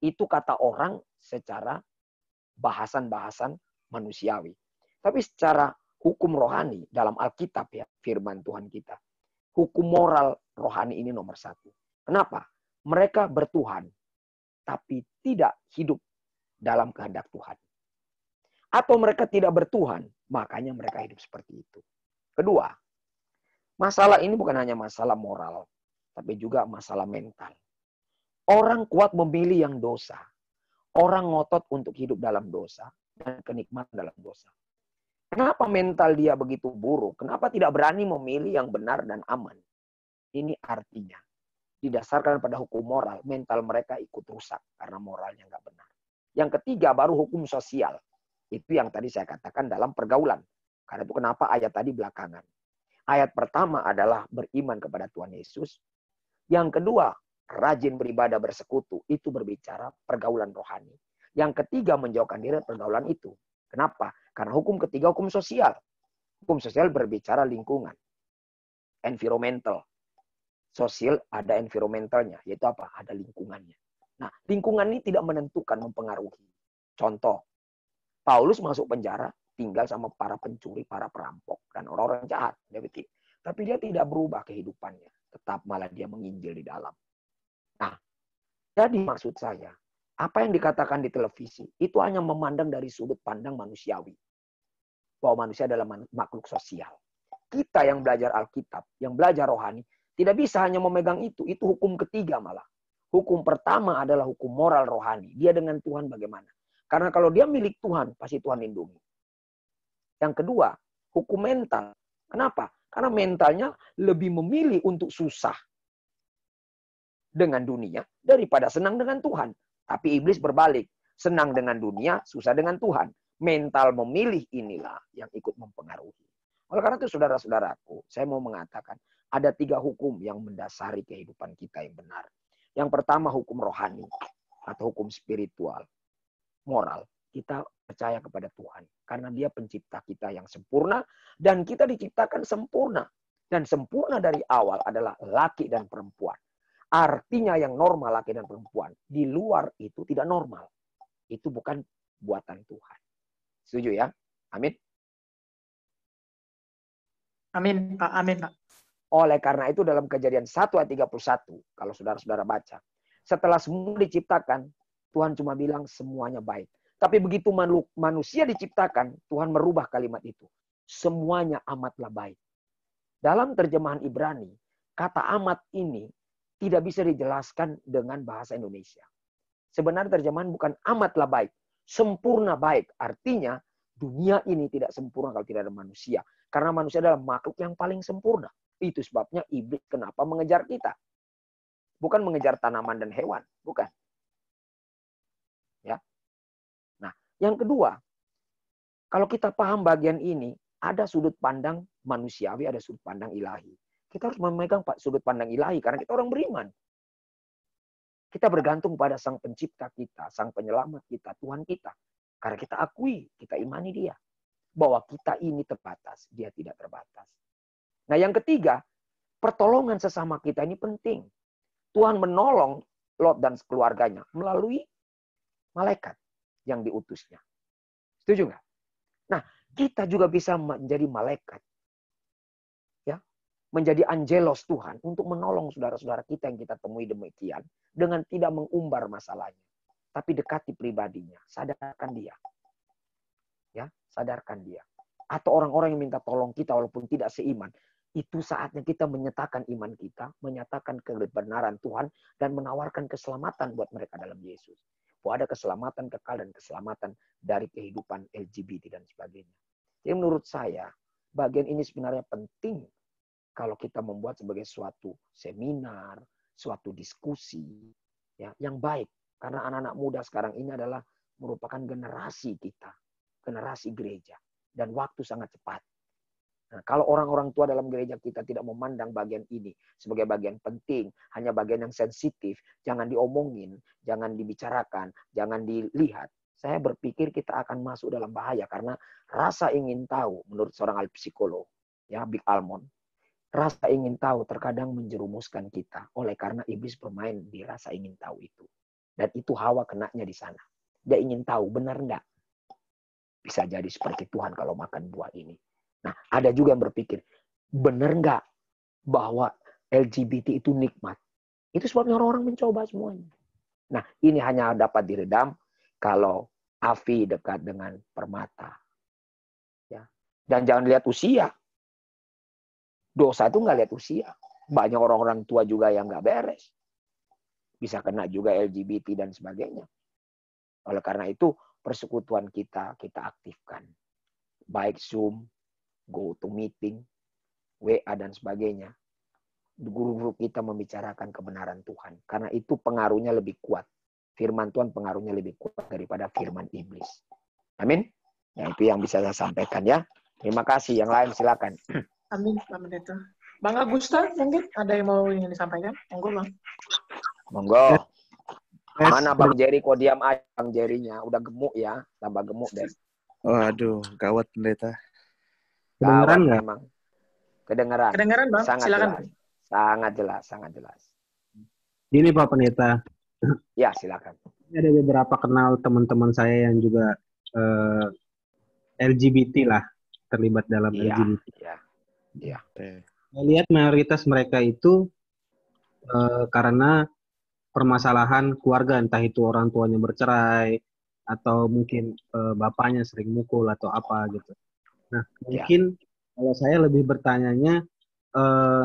Itu kata orang secara bahasan-bahasan manusiawi. Tapi secara hukum rohani dalam Alkitab ya, firman Tuhan kita. Hukum moral rohani ini nomor satu. Kenapa? Mereka bertuhan, tapi tidak hidup dalam kehendak Tuhan. Atau mereka tidak bertuhan, makanya mereka hidup seperti itu. Kedua, masalah ini bukan hanya masalah moral, tapi juga masalah mental. Orang kuat memilih yang dosa. Orang ngotot untuk hidup dalam dosa dan kenikmatan dalam dosa. Kenapa mental dia begitu buruk? Kenapa tidak berani memilih yang benar dan aman? Ini artinya didasarkan pada hukum moral, mental mereka ikut rusak karena moralnya nggak benar. Yang ketiga baru hukum sosial. Itu yang tadi saya katakan dalam pergaulan. Karena itu kenapa ayat tadi belakangan. Ayat pertama adalah beriman kepada Tuhan Yesus. Yang kedua, rajin beribadah bersekutu. Itu berbicara pergaulan rohani. Yang ketiga, menjauhkan diri pergaulan itu. Kenapa? Karena hukum ketiga hukum sosial. Hukum sosial berbicara lingkungan. Environmental. Sosial ada environmentalnya, yaitu apa? Ada lingkungannya. Nah, lingkungan ini tidak menentukan, mempengaruhi. Contoh, Paulus masuk penjara, tinggal sama para pencuri, para perampok, dan orang-orang jahat. Tapi dia tidak berubah kehidupannya. Tetap malah dia menginjil di dalam. Nah, jadi maksud saya, apa yang dikatakan di televisi, itu hanya memandang dari sudut pandang manusiawi. Bahwa manusia adalah makhluk sosial. Kita yang belajar Alkitab, yang belajar rohani, Tidak bisa hanya memegang itu. Itu hukum ketiga malah. Hukum pertama adalah hukum moral rohani. Dia dengan Tuhan bagaimana? Karena kalau dia milik Tuhan, pasti Tuhan lindungi. Yang kedua, hukum mental. Kenapa? Karena mentalnya lebih memilih untuk susah dengan dunia daripada senang dengan Tuhan. Tapi iblis berbalik. Senang dengan dunia, susah dengan Tuhan. Mental memilih inilah yang ikut mempengaruhi. Oleh karena itu saudara-saudaraku, saya mau mengatakan ada tiga hukum yang mendasari kehidupan kita yang benar. Yang pertama hukum rohani atau hukum spiritual, moral. Kita percaya kepada Tuhan karena Dia pencipta kita yang sempurna dan kita diciptakan sempurna. Dan sempurna dari awal adalah laki dan perempuan. Artinya yang normal laki dan perempuan. Di luar itu tidak normal. Itu bukan buatan Tuhan. Setuju ya? Amin. Amin, Pak. Amin, Pak. Oleh karena itu dalam kejadian 1 ayat 31, kalau saudara-saudara baca. Setelah semua diciptakan, Tuhan cuma bilang semuanya baik. Tapi begitu manusia diciptakan, Tuhan merubah kalimat itu. Semuanya amatlah baik. Dalam terjemahan Ibrani, kata amat ini tidak bisa dijelaskan dengan bahasa Indonesia. Sebenarnya terjemahan bukan amatlah baik, sempurna baik. Artinya dunia ini tidak sempurna kalau tidak ada manusia. Karena manusia adalah makhluk yang paling sempurna. Itu sebabnya iblis kenapa mengejar kita. Bukan mengejar tanaman dan hewan. Bukan. Ya. Nah, yang kedua, kalau kita paham bagian ini, ada sudut pandang manusiawi, ada sudut pandang ilahi. Kita harus memegang sudut pandang ilahi karena kita orang beriman. Kita bergantung pada sang pencipta kita, sang penyelamat kita, Tuhan kita. Karena kita akui, kita imani dia bahwa kita ini terbatas, dia tidak terbatas. Nah, yang ketiga, pertolongan sesama kita ini penting. Tuhan menolong Lot dan keluarganya melalui malaikat yang diutusnya. Setuju nggak? Nah, kita juga bisa menjadi malaikat. Ya, menjadi angelos Tuhan untuk menolong saudara-saudara kita yang kita temui demikian dengan tidak mengumbar masalahnya, tapi dekati pribadinya, sadarkan dia. Ya, sadarkan dia. Atau orang-orang yang minta tolong kita walaupun tidak seiman. Itu saatnya kita menyatakan iman kita, menyatakan kebenaran Tuhan, dan menawarkan keselamatan buat mereka dalam Yesus. Bahwa ada keselamatan kekal dan keselamatan dari kehidupan LGBT dan sebagainya. Jadi menurut saya, bagian ini sebenarnya penting kalau kita membuat sebagai suatu seminar, suatu diskusi ya yang baik. Karena anak-anak muda sekarang ini adalah merupakan generasi kita generasi gereja. Dan waktu sangat cepat. Nah, kalau orang-orang tua dalam gereja kita tidak memandang bagian ini sebagai bagian penting, hanya bagian yang sensitif, jangan diomongin, jangan dibicarakan, jangan dilihat. Saya berpikir kita akan masuk dalam bahaya karena rasa ingin tahu menurut seorang psikolog, ya Big Almond, rasa ingin tahu terkadang menjerumuskan kita oleh karena iblis bermain di rasa ingin tahu itu. Dan itu hawa kenanya di sana. Dia ingin tahu benar enggak bisa jadi seperti Tuhan kalau makan buah ini. Nah, ada juga yang berpikir, benar nggak bahwa LGBT itu nikmat? Itu sebabnya orang-orang mencoba semuanya. Nah, ini hanya dapat diredam kalau Afi dekat dengan permata. Ya. Dan jangan lihat usia. Dosa itu nggak lihat usia. Banyak orang-orang tua juga yang nggak beres. Bisa kena juga LGBT dan sebagainya. Oleh karena itu, persekutuan kita kita aktifkan. Baik Zoom, go to meeting, WA dan sebagainya. Guru-guru kita membicarakan kebenaran Tuhan. Karena itu pengaruhnya lebih kuat. Firman Tuhan pengaruhnya lebih kuat daripada firman iblis. Amin. Ya, itu yang bisa saya sampaikan ya. Terima kasih. Yang lain silakan. Amin, Pak Pendeta. Bang Agusta, mungkin ada yang mau ingin disampaikan? Monggo, Bang. Monggo. Mana Bang Jerry kok diam aja Bang Jerry-nya. Udah gemuk ya, tambah gemuk deh. Waduh, gawat pendeta. Kedengeran nggak? memang. Kedengeran. Kedengeran, Bang. Sangat Silakan. jelas. Sangat jelas, sangat jelas. Gini Pak Pendeta, Ya, silakan. ada beberapa kenal teman-teman saya yang juga eh, LGBT lah, terlibat dalam Iya, LGBT. iya. Iya. Saya lihat mayoritas mereka itu eh, karena permasalahan keluarga, entah itu orang tuanya bercerai atau mungkin eh, bapaknya sering mukul atau apa gitu. Nah, Ya. mungkin kalau saya lebih bertanyanya eh,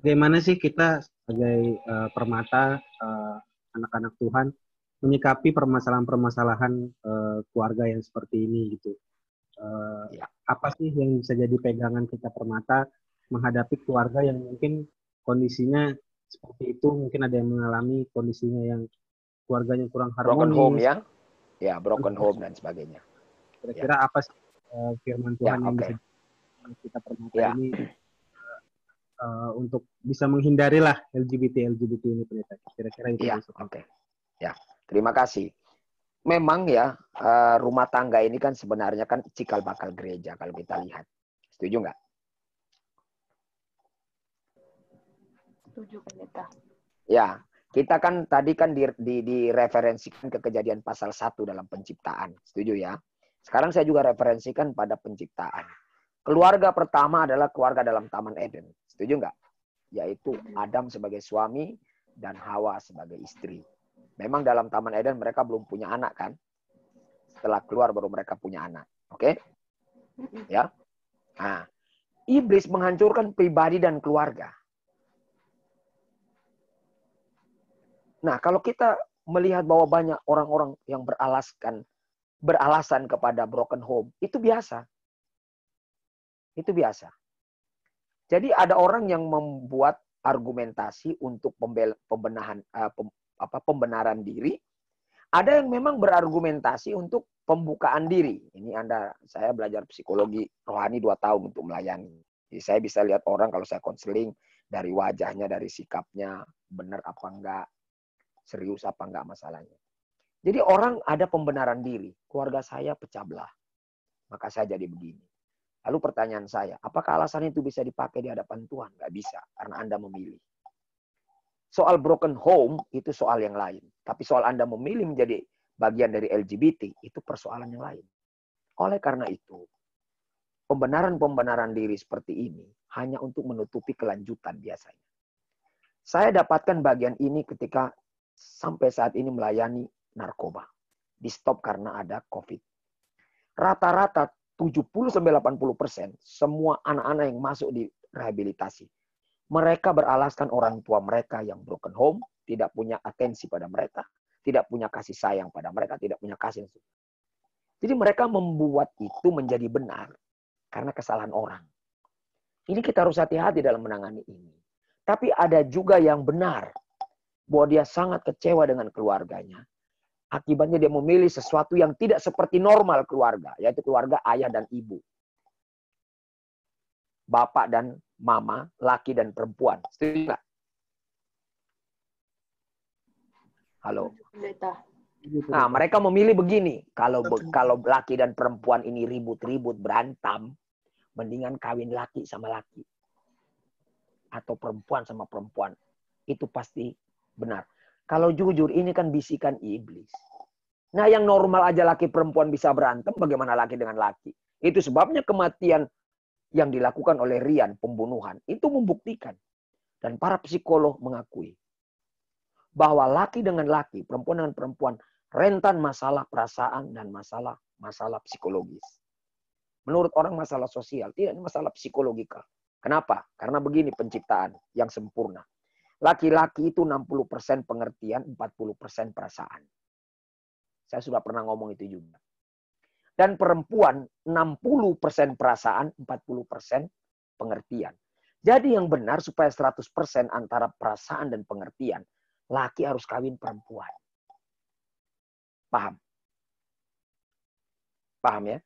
bagaimana sih kita sebagai uh, permata uh, anak-anak Tuhan menyikapi permasalahan-permasalahan uh, keluarga yang seperti ini gitu. Uh, Ya. Apa sih yang bisa jadi pegangan kita permata menghadapi keluarga yang mungkin kondisinya seperti itu, mungkin ada yang mengalami kondisinya yang keluarganya kurang Broken home harmonis. ya. Ya, broken home dan sebagainya. Kira-kira apa sih uh, firman Ya, Tuhan yang oke. bisa kita permata Ya. ini uh, untuk bisa menghindari lah LGBT LGBT ini pendeta. Kira-kira itu Yusuf. oke. Ya, terima kasih. Memang ya, eh, rumah tangga ini kan sebenarnya kan cikal bakal gereja kalau kita lihat. Setuju nggak? Setuju pendeta. Ya, kita kan tadi kan di, di, direferensikan ke kejadian pasal 1 dalam penciptaan. Setuju ya? Sekarang saya juga referensikan pada penciptaan. Keluarga pertama adalah keluarga dalam Taman Eden. Setuju nggak? Yaitu Adam sebagai suami dan Hawa sebagai istri. Memang dalam Taman Eden mereka belum punya anak kan? Setelah keluar baru mereka punya anak. Oke? Ya. Nah, iblis menghancurkan pribadi dan keluarga. Nah, kalau kita melihat bahwa banyak orang-orang yang beralaskan beralasan kepada broken home, itu biasa. Itu biasa. Jadi ada orang yang membuat argumentasi untuk pembel- pembenahan eh, pem- apa pembenaran diri. Ada yang memang berargumentasi untuk pembukaan diri. Ini Anda saya belajar psikologi rohani dua tahun untuk melayani. Jadi saya bisa lihat orang kalau saya konseling dari wajahnya, dari sikapnya, benar apa enggak, serius apa enggak masalahnya. Jadi orang ada pembenaran diri. Keluarga saya pecah belah. Maka saya jadi begini. Lalu pertanyaan saya, apakah alasan itu bisa dipakai di hadapan Tuhan? Nggak bisa, karena Anda memilih. Soal broken home, itu soal yang lain. Tapi soal Anda memilih menjadi bagian dari LGBT, itu persoalan yang lain. Oleh karena itu, pembenaran-pembenaran diri seperti ini hanya untuk menutupi kelanjutan biasanya. Saya dapatkan bagian ini ketika sampai saat ini melayani narkoba. Di stop karena ada COVID. Rata-rata 70-80 persen semua anak-anak yang masuk di rehabilitasi. Mereka beralaskan orang tua mereka yang broken home, tidak punya atensi pada mereka, tidak punya kasih sayang pada mereka, tidak punya kasih. Jadi mereka membuat itu menjadi benar karena kesalahan orang. Ini kita harus hati-hati dalam menangani ini. Tapi ada juga yang benar bahwa dia sangat kecewa dengan keluarganya. Akibatnya dia memilih sesuatu yang tidak seperti normal keluarga, yaitu keluarga ayah dan ibu. Bapak dan mama, laki dan perempuan. Setuju nggak? Halo. Nah, mereka memilih begini. Kalau kalau laki dan perempuan ini ribut-ribut berantem, mendingan kawin laki sama laki. Atau perempuan sama perempuan. Itu pasti benar. Kalau jujur ini kan bisikan iblis. Nah, yang normal aja laki perempuan bisa berantem, bagaimana laki dengan laki? Itu sebabnya kematian yang dilakukan oleh Rian, pembunuhan, itu membuktikan. Dan para psikolog mengakui bahwa laki dengan laki, perempuan dengan perempuan, rentan masalah perasaan dan masalah masalah psikologis. Menurut orang masalah sosial, tidak masalah psikologikal. Kenapa? Karena begini penciptaan yang sempurna. Laki-laki itu 60% pengertian, 40% perasaan. Saya sudah pernah ngomong itu juga. Dan perempuan 60% perasaan, 40% pengertian. Jadi yang benar supaya 100% antara perasaan dan pengertian, laki harus kawin perempuan. Paham? Paham ya?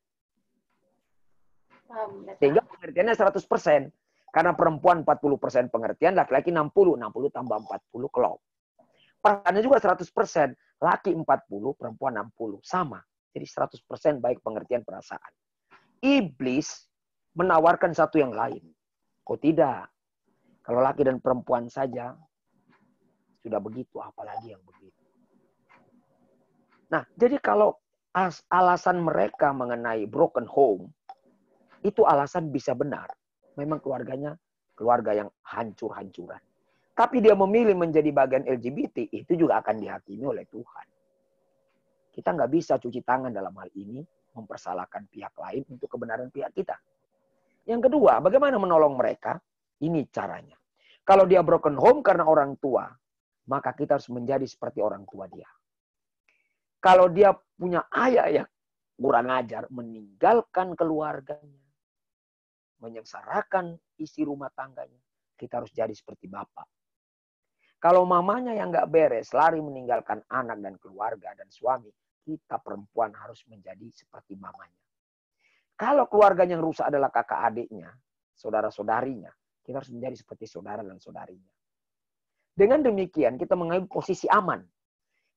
Paham. Sehingga pengertiannya 100%. Karena perempuan 40% pengertian, laki-laki 60. 60 tambah 40 kelop. Perasaannya juga 100%. Laki 40, perempuan 60. Sama. Jadi 100% baik pengertian perasaan. Iblis menawarkan satu yang lain. Kok tidak? Kalau laki dan perempuan saja sudah begitu, apalagi yang begitu. Nah, jadi kalau as- alasan mereka mengenai broken home, itu alasan bisa benar. Memang keluarganya keluarga yang hancur-hancuran. Tapi dia memilih menjadi bagian LGBT, itu juga akan dihakimi oleh Tuhan. Kita nggak bisa cuci tangan dalam hal ini, mempersalahkan pihak lain untuk kebenaran pihak kita. Yang kedua, bagaimana menolong mereka? Ini caranya. Kalau dia broken home karena orang tua, maka kita harus menjadi seperti orang tua dia. Kalau dia punya ayah yang kurang ajar, meninggalkan keluarganya, menyengsarakan isi rumah tangganya, kita harus jadi seperti bapak. Kalau mamanya yang nggak beres, lari meninggalkan anak dan keluarga dan suami, kita perempuan harus menjadi seperti mamanya. Kalau keluarganya yang rusak adalah kakak adiknya, saudara-saudarinya, kita harus menjadi seperti saudara dan saudarinya. Dengan demikian, kita mengambil posisi aman.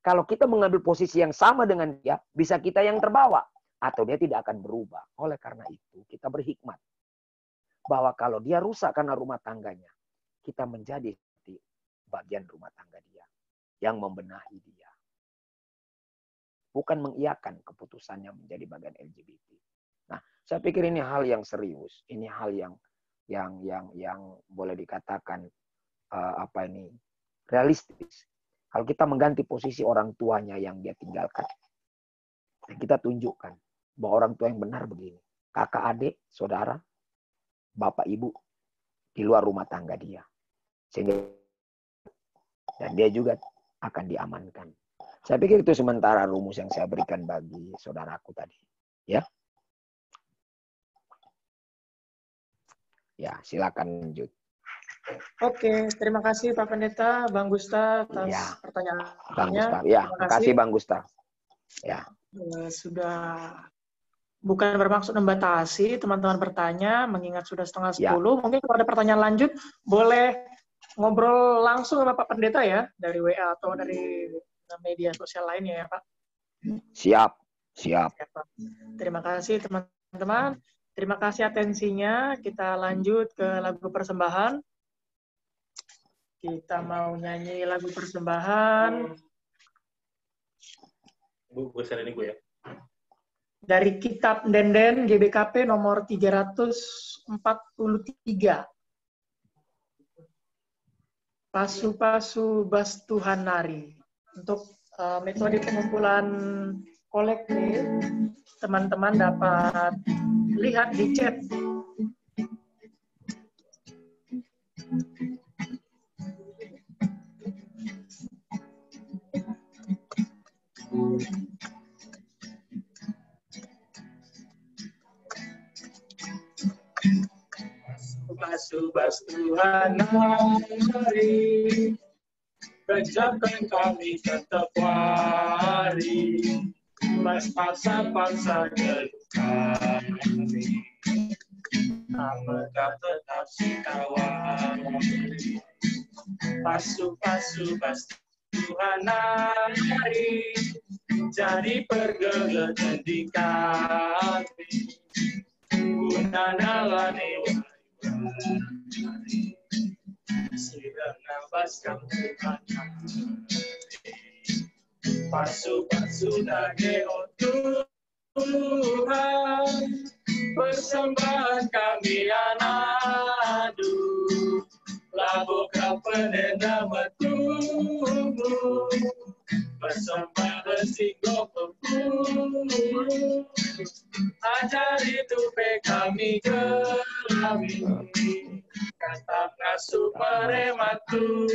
Kalau kita mengambil posisi yang sama dengan dia, bisa kita yang terbawa. Atau dia tidak akan berubah. Oleh karena itu, kita berhikmat. Bahwa kalau dia rusak karena rumah tangganya, kita menjadi bagian rumah tangga dia. Yang membenahi dia. Bukan mengiakan keputusannya menjadi bagian LGBT. Nah, saya pikir ini hal yang serius. Ini hal yang yang yang yang boleh dikatakan uh, apa ini realistis. Kalau kita mengganti posisi orang tuanya yang dia tinggalkan, kita tunjukkan bahwa orang tua yang benar begini. Kakak adik, saudara, bapak ibu di luar rumah tangga dia. Sehingga dan dia juga akan diamankan. Saya pikir itu sementara rumus yang saya berikan bagi saudaraku tadi. Ya. Ya, silakan lanjut. Oke, terima kasih Pak Pendeta, Bang Gusta atas Ya. pertanyaannya. Bang Gustav. Ya, Terima kasih Bang Gustav. Ya. Eh, sudah bukan bermaksud membatasi teman-teman bertanya, mengingat sudah setengah Ya. sepuluh. Mungkin kalau ada pertanyaan lanjut, boleh ngobrol langsung sama Pak Pendeta ya, dari WA atau dari media sosial lainnya ya Pak. Siap, siap. Ya, Pak. Terima kasih teman-teman. Terima kasih atensinya. Kita lanjut ke lagu persembahan. Kita mau nyanyi lagu persembahan Bu, gue share ini gue ya. Dari Kitab Denden GBKP nomor 343. Pasu-pasu Bastuhan Nari. Untuk eh, metode pengumpulan kolektif, teman-teman dapat lihat di chat. Subas Tuhan hari kami tetap wari Mas paksa-paksa kami. Apakah tetap si kawan. Pasu-pasu bas Tuhan hari Jadi pergelut di kami. Gunanalani Sidang nabas kamu Pasu-pasu dage o Tuhan Persembahan kami anadu Lagu kapenenda metumu Persembahan singgo Ajari tupe kami kami Kata merematu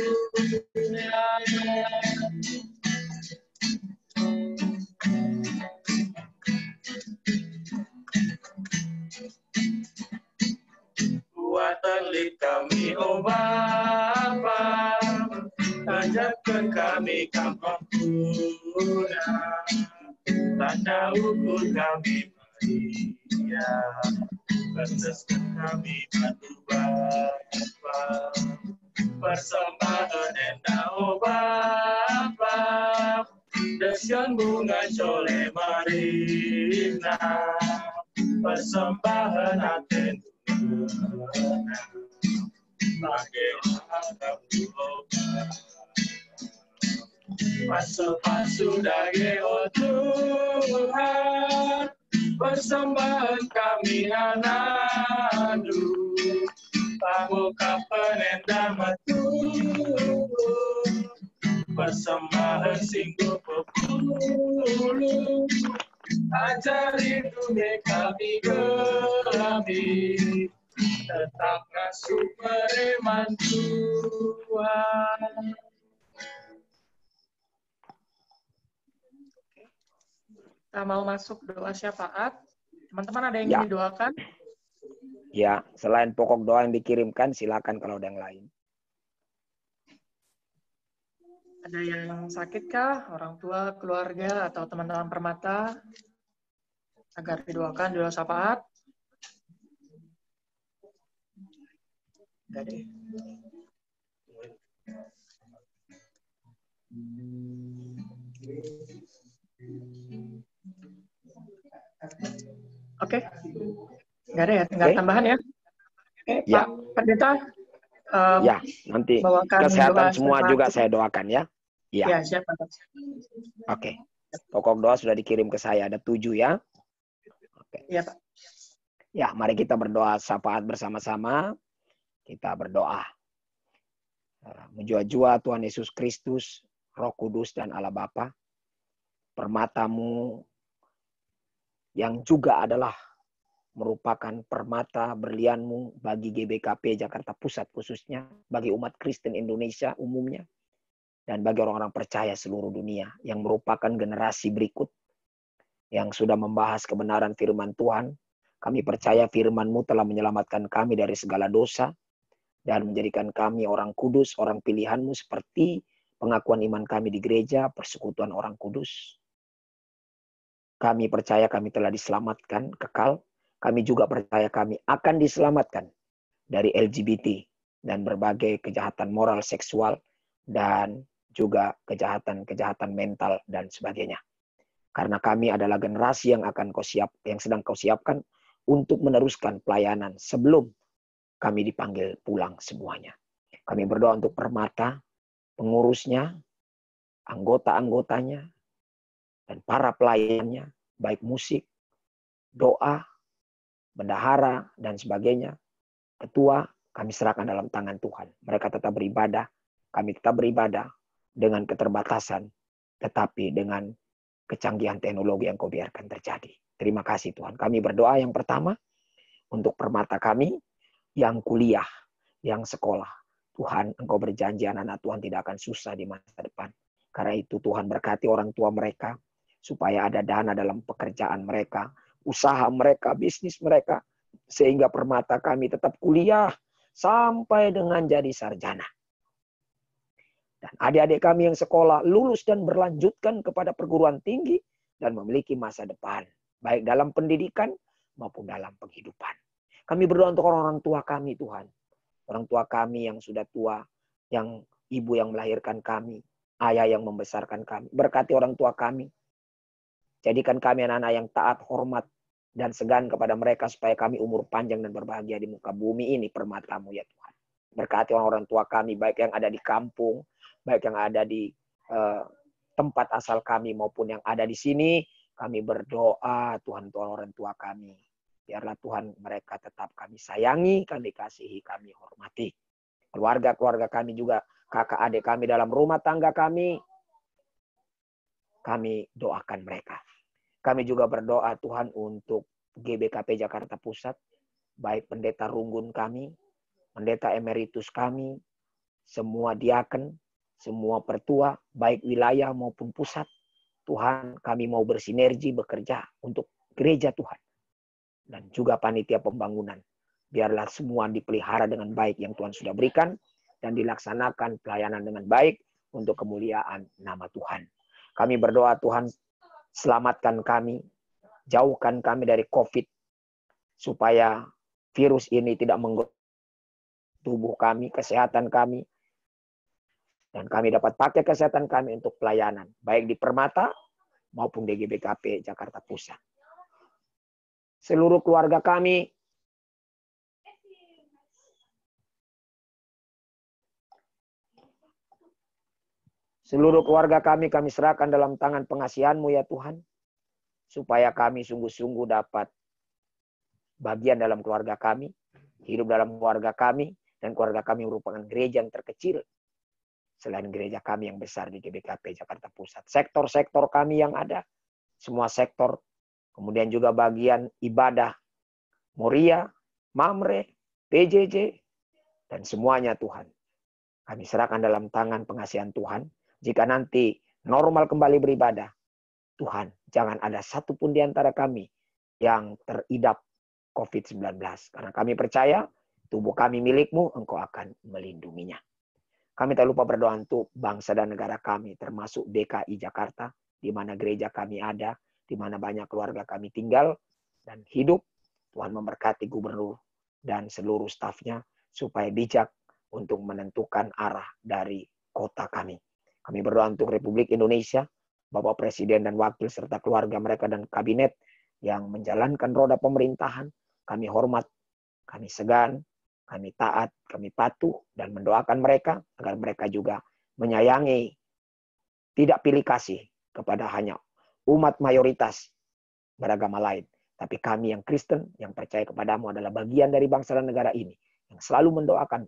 Kami Maria Berdaskan kami batu Bapa Persembahan oh Bapa Desian bunga cole marina. Persembahan aten Pakai harap Pasu-pasu dage oh Tuhan Persembahan kami anadu Pamuka penenda matu Persembahan singgo pepuluh Ajari dunia kami kami tetaplah superman Tuhan. Kita mau masuk doa syafaat. Teman-teman ada yang Ya. ingin didoakan? Ya, selain pokok doa yang dikirimkan, silakan kalau ada yang lain. Ada yang sakit kah? Orang tua, keluarga, atau teman-teman permata? Agar didoakan di doa syafaat? Enggak deh. Oke. Enggak ada ya? Enggak ada Oke. tambahan ya? Oke, Ya. Pak Pendeta. eh, Ya, nanti bawakan kesehatan doa semua syafaat. juga saya doakan ya. Ya, Ya, siap, Pak. oke. Pokok doa sudah dikirim ke saya, ada tujuh ya. Iya, Pak. Ya, mari kita berdoa syafaat bersama-sama. Kita berdoa. Eh, Menjua-jua Tuhan Yesus Kristus, Roh Kudus dan Allah Bapa, permatamu yang juga adalah merupakan permata berlianmu bagi GBKP Jakarta Pusat khususnya, bagi umat Kristen Indonesia umumnya, dan bagi orang-orang percaya seluruh dunia yang merupakan generasi berikut yang sudah membahas kebenaran firman Tuhan. Kami percaya firman-Mu telah menyelamatkan kami dari segala dosa dan menjadikan kami orang kudus, orang pilihan-Mu seperti pengakuan iman kami di gereja, persekutuan orang kudus. Kami percaya kami telah diselamatkan kekal. Kami juga percaya kami akan diselamatkan dari LGBT dan berbagai kejahatan moral seksual dan juga kejahatan-kejahatan mental dan sebagainya. Karena kami adalah generasi yang akan kau siap, yang sedang kau siapkan untuk meneruskan pelayanan sebelum kami dipanggil pulang semuanya. Kami berdoa untuk permata, pengurusnya, anggota-anggotanya, dan para pelayannya, baik musik, doa, bendahara, dan sebagainya. Ketua, kami serahkan dalam tangan Tuhan. Mereka tetap beribadah, kami tetap beribadah dengan keterbatasan, tetapi dengan kecanggihan teknologi yang kau biarkan terjadi. Terima kasih Tuhan. Kami berdoa yang pertama untuk permata kami yang kuliah, yang sekolah. Tuhan, Engkau berjanji anak-anak Tuhan tidak akan susah di masa depan. Karena itu Tuhan berkati orang tua mereka, supaya ada dana dalam pekerjaan mereka, usaha mereka, bisnis mereka, sehingga permata kami tetap kuliah sampai dengan jadi sarjana. Dan adik-adik kami yang sekolah lulus dan berlanjutkan kepada perguruan tinggi dan memiliki masa depan, baik dalam pendidikan maupun dalam penghidupan. Kami berdoa untuk orang-orang tua kami, Tuhan. Orang tua kami yang sudah tua, yang ibu yang melahirkan kami, ayah yang membesarkan kami. Berkati orang tua kami. Jadikan kami anak-anak yang taat, hormat, dan segan kepada mereka supaya kami umur panjang dan berbahagia di muka bumi ini permatamu ya Tuhan. Berkati orang-orang tua kami, baik yang ada di kampung, baik yang ada di eh, tempat asal kami maupun yang ada di sini. Kami berdoa Tuhan Tuhan orang tua kami. Biarlah Tuhan mereka tetap kami sayangi, kami kasihi, kami hormati. Keluarga-keluarga kami juga, kakak adik kami dalam rumah tangga kami, kami doakan mereka. Kami juga berdoa Tuhan untuk GBKP Jakarta Pusat, baik pendeta runggun kami, pendeta emeritus kami, semua diaken, semua pertua, baik wilayah maupun pusat. Tuhan, kami mau bersinergi bekerja untuk gereja Tuhan. Dan juga panitia pembangunan. Biarlah semua dipelihara dengan baik yang Tuhan sudah berikan dan dilaksanakan pelayanan dengan baik untuk kemuliaan nama Tuhan. Kami berdoa Tuhan selamatkan kami, jauhkan kami dari COVID, supaya virus ini tidak menggoda tubuh kami, kesehatan kami, dan kami dapat pakai kesehatan kami untuk pelayanan, baik di Permata maupun di GBKP Jakarta Pusat. Seluruh keluarga kami Seluruh keluarga kami kami serahkan dalam tangan pengasihanmu ya Tuhan. Supaya kami sungguh-sungguh dapat bagian dalam keluarga kami, hidup dalam keluarga kami, dan keluarga kami merupakan gereja yang terkecil selain gereja kami yang besar di GBKP Jakarta Pusat. Sektor-sektor kami yang ada, semua sektor, kemudian juga bagian ibadah, Moria, Mamre, PJJ, dan semuanya Tuhan. Kami serahkan dalam tangan pengasihan Tuhan. Jika nanti normal kembali beribadah, Tuhan, jangan ada satupun di antara kami yang teridap COVID-19. Karena kami percaya tubuh kami milikmu, engkau akan melindunginya. Kami tak lupa berdoa untuk bangsa dan negara kami, termasuk DKI Jakarta, di mana gereja kami ada, di mana banyak keluarga kami tinggal dan hidup. Tuhan memberkati gubernur dan seluruh stafnya supaya bijak untuk menentukan arah dari kota kami. Kami berdoa untuk Republik Indonesia, Bapak Presiden dan Wakil serta keluarga mereka dan kabinet yang menjalankan roda pemerintahan. Kami hormat, kami segan, kami taat, kami patuh, dan mendoakan mereka agar mereka juga menyayangi, tidak pilih kasih kepada hanya umat mayoritas beragama lain. Tapi kami yang Kristen, yang percaya kepadamu adalah bagian dari bangsa dan negara ini. Yang selalu mendoakan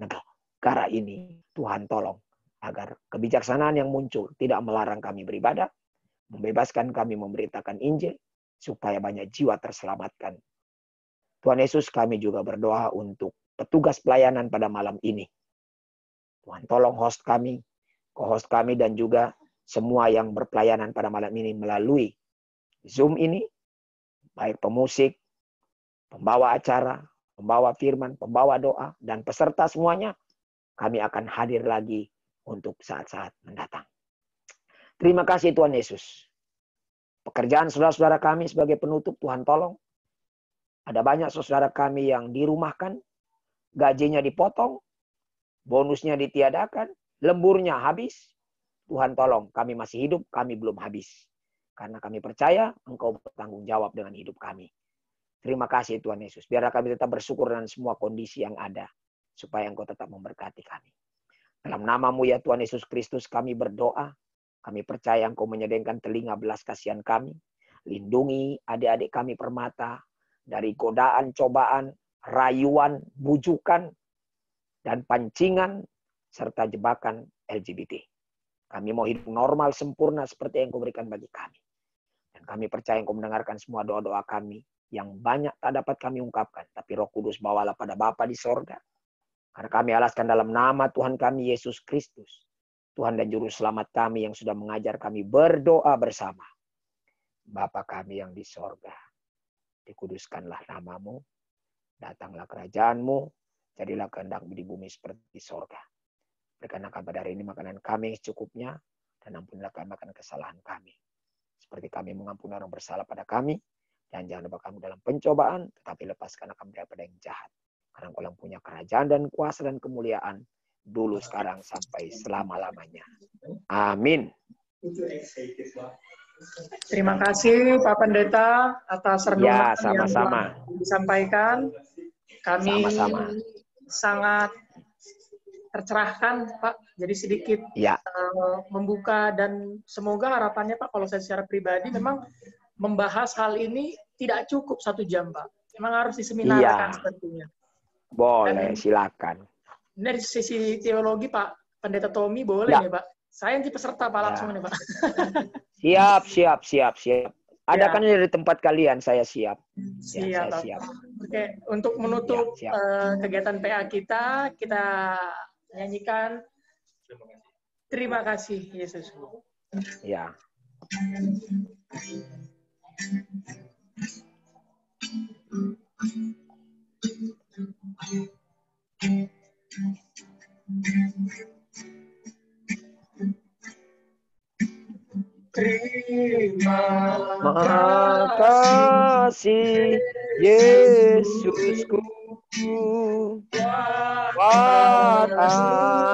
negara ini. Tuhan tolong agar kebijaksanaan yang muncul tidak melarang kami beribadah, membebaskan kami memberitakan Injil, supaya banyak jiwa terselamatkan. Tuhan Yesus kami juga berdoa untuk petugas pelayanan pada malam ini. Tuhan tolong host kami, co-host kami dan juga semua yang berpelayanan pada malam ini melalui Zoom ini, baik pemusik, pembawa acara, pembawa firman, pembawa doa, dan peserta semuanya, kami akan hadir lagi untuk saat-saat mendatang. Terima kasih Tuhan Yesus. Pekerjaan saudara-saudara kami sebagai penutup, Tuhan tolong. Ada banyak saudara kami yang dirumahkan, gajinya dipotong, bonusnya ditiadakan, lemburnya habis. Tuhan tolong, kami masih hidup, kami belum habis. Karena kami percaya Engkau bertanggung jawab dengan hidup kami. Terima kasih Tuhan Yesus. Biarlah kami tetap bersyukur dengan semua kondisi yang ada. Supaya Engkau tetap memberkati kami. Dalam namamu ya Tuhan Yesus Kristus kami berdoa. Kami percaya Engkau menyediakan telinga belas kasihan kami. Lindungi adik-adik kami permata dari godaan, cobaan, rayuan, bujukan, dan pancingan, serta jebakan LGBT. Kami mau hidup normal, sempurna seperti yang kau berikan bagi kami. Dan kami percaya engkau mendengarkan semua doa-doa kami yang banyak tak dapat kami ungkapkan. Tapi roh kudus bawalah pada Bapa di sorga. Karena kami alaskan dalam nama Tuhan kami Yesus Kristus. Tuhan dan Juru Selamat kami yang sudah mengajar kami berdoa bersama. Bapa kami yang di sorga. Dikuduskanlah namamu. Datanglah kerajaanmu. Jadilah kehendakmu di bumi seperti di sorga. Berikanlah pada hari ini makanan kami secukupnya. Dan ampunilah kami akan kesalahan kami. Seperti kami mengampuni orang bersalah pada kami. Dan jangan lupa kami dalam pencobaan. Tetapi lepaskan kami daripada yang jahat. Karena engkau yang punya kerajaan dan kuasa dan kemuliaan. Dulu, sekarang, sampai selama-lamanya. Amin. Terima kasih Pak Pendeta atas renungan Ya, sama-sama. yang telah disampaikan. Kami Sama-sama. sangat tercerahkan, Pak. Jadi sedikit Ya. eh, membuka dan semoga harapannya Pak, kalau saya secara pribadi memang membahas hal ini tidak cukup satu jam, Pak. Memang harus diseminarkan Iya. sepertinya. Boleh, silakan. Dari sisi teologi, Pak Pendeta Tommy boleh Ya. nih, Pak? Saya nanti peserta, Pak, Ya. langsung nih, Pak. Siap, siap, siap, siap. Ada Ya. kan dari tempat kalian, saya siap. Ya, Siap, saya Pak. siap. Oke, untuk menutup Siap, siap. eh, kegiatan PA kita, kita nyanyikan Terima kasih Yesus. Ya. Terima Makasih Yesusku. Buat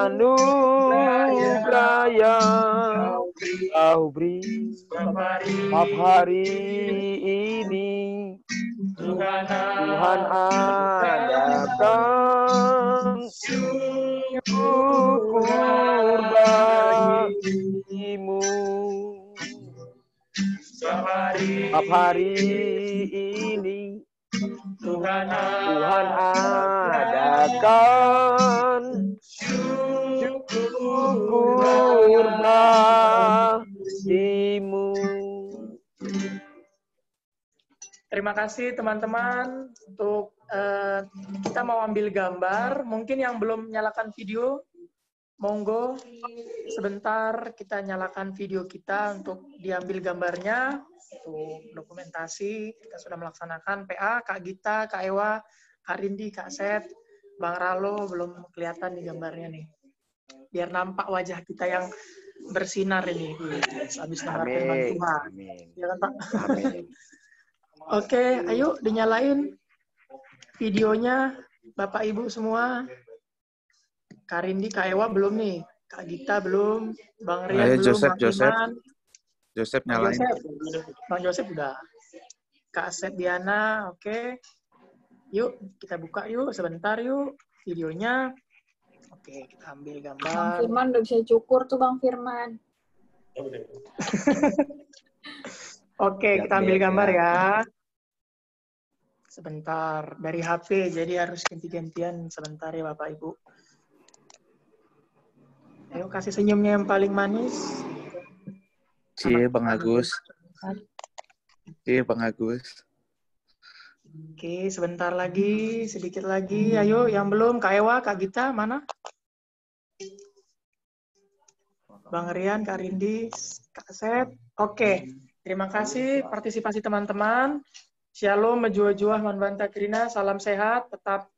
anugerah yang kau beri hari ini Tuhan Tuhan adakan syukur bagimu maaf hari ini Tuhan Tuhan adakan syukur bagimu. Terima kasih teman-teman untuk eh, kita mau ambil gambar. Mungkin yang belum nyalakan video, monggo sebentar kita nyalakan video kita untuk diambil gambarnya. Untuk dokumentasi kita sudah melaksanakan PA, Kak Gita, Kak Ewa, Kak Rindi, Kak Set, Bang Ralo belum kelihatan di gambarnya nih. Biar nampak wajah kita yang bersinar ini. Habis dengar firman Amin. Tuhan. Amin. Ya kan, Pak? Amin. Oke, ayo dinyalain videonya Bapak Ibu semua. Karindi, Kak Ewa belum nih. Kak Gita belum. Bang Rian Ayo, belum. Joseph, Bang Joseph. Iman. Joseph Bang nyalain. Joseph. Bang Joseph udah. Kak Seth Diana, oke. Yuk, kita buka yuk sebentar yuk videonya. Oke, kita ambil Bang gambar. Firman udah bisa cukur tuh Bang Firman. Oke, kita ambil gambar ya. Sebentar, dari HP, jadi harus ganti-gantian sebentar ya Bapak Ibu. Ayo kasih senyumnya yang paling manis. Cie, Bang Agus. Cie, Bang Agus. Oke, sebentar lagi, sedikit lagi. Ayo, yang belum, Kak Ewa, Kak Gita, mana? Bang Rian, Kak Rindi, Kak Sep. Oke, terima kasih partisipasi teman-teman. Shalom, menjua-jua, manbanta kirina, salam sehat, tetap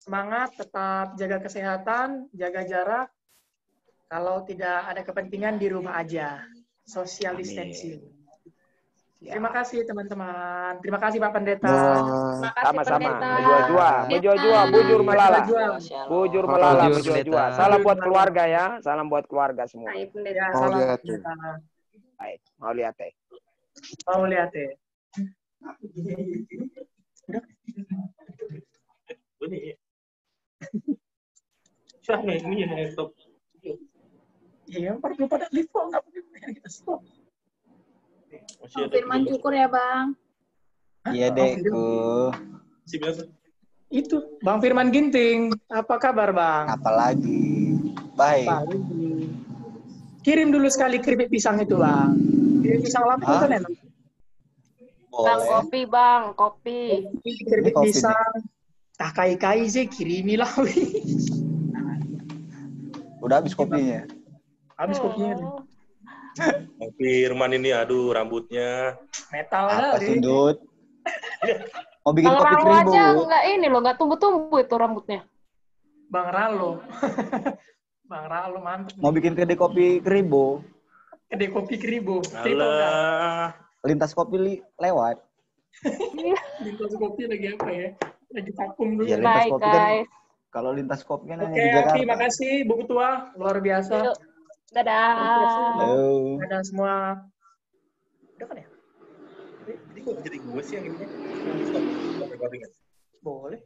semangat, tetap jaga kesehatan, jaga jarak. Kalau tidak ada kepentingan di rumah aja, social Amin. distancing. Ya. Terima kasih teman-teman. Terima kasih Pak Pendeta. Wah. Terima kasih Sama-sama. pendeta. Menjua-jua, menjua-jua, bujur melala. Jual. Bujur melala, pendeta. Salam buat keluarga ya. Salam buat keluarga semua. Baik, pendeta. Salam. Baik, mau lihat teh. Mau lihat ya. Siapa nih? Ini yang laptop. Iya, perlu pada live kok, nggak perlu kita stop. Ada Firman cukur ya Bang. Iya biasa. Itu, Bang Firman Ginting. Apa kabar, Bang? Apalagi baik. Apalagi. Kirim dulu sekali keripik pisang itu, Bang. Keripik pisang Lampung Hah? kan enak. Bang, Boleh. kopi, Bang, kopi. Keripik kopi nih. pisang. Tak kai-kai sih, kirimilah. wis. Udah habis kopinya. Habis kopinya. Oh. Bang Firman ini, aduh rambutnya. Metal Apa kali. sih Dut? Mau bikin Bang kopi Ralo keribu. aja nggak ini loh, nggak tumbuh-tumbuh itu rambutnya. Bang Ralo. Bang Ralo mantep. Mau bikin kedai kopi keribu. Kedai kopi keribu. Alah. Lintas kopi li- lewat. Lintas kopi lagi apa ya? Lagi vakum dulu. Iya, lintas Bye, kopi kan. guys. Kalau lintas kopi kan hanya Oke, di Jakarta. Oki, makasih Bu Ketua, luar biasa. Yuk. Dadah. Halo. Ada semua. Udah kan ya? Jadi kok jadi gue sih yang ini? Boleh.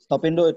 Stopin Dut.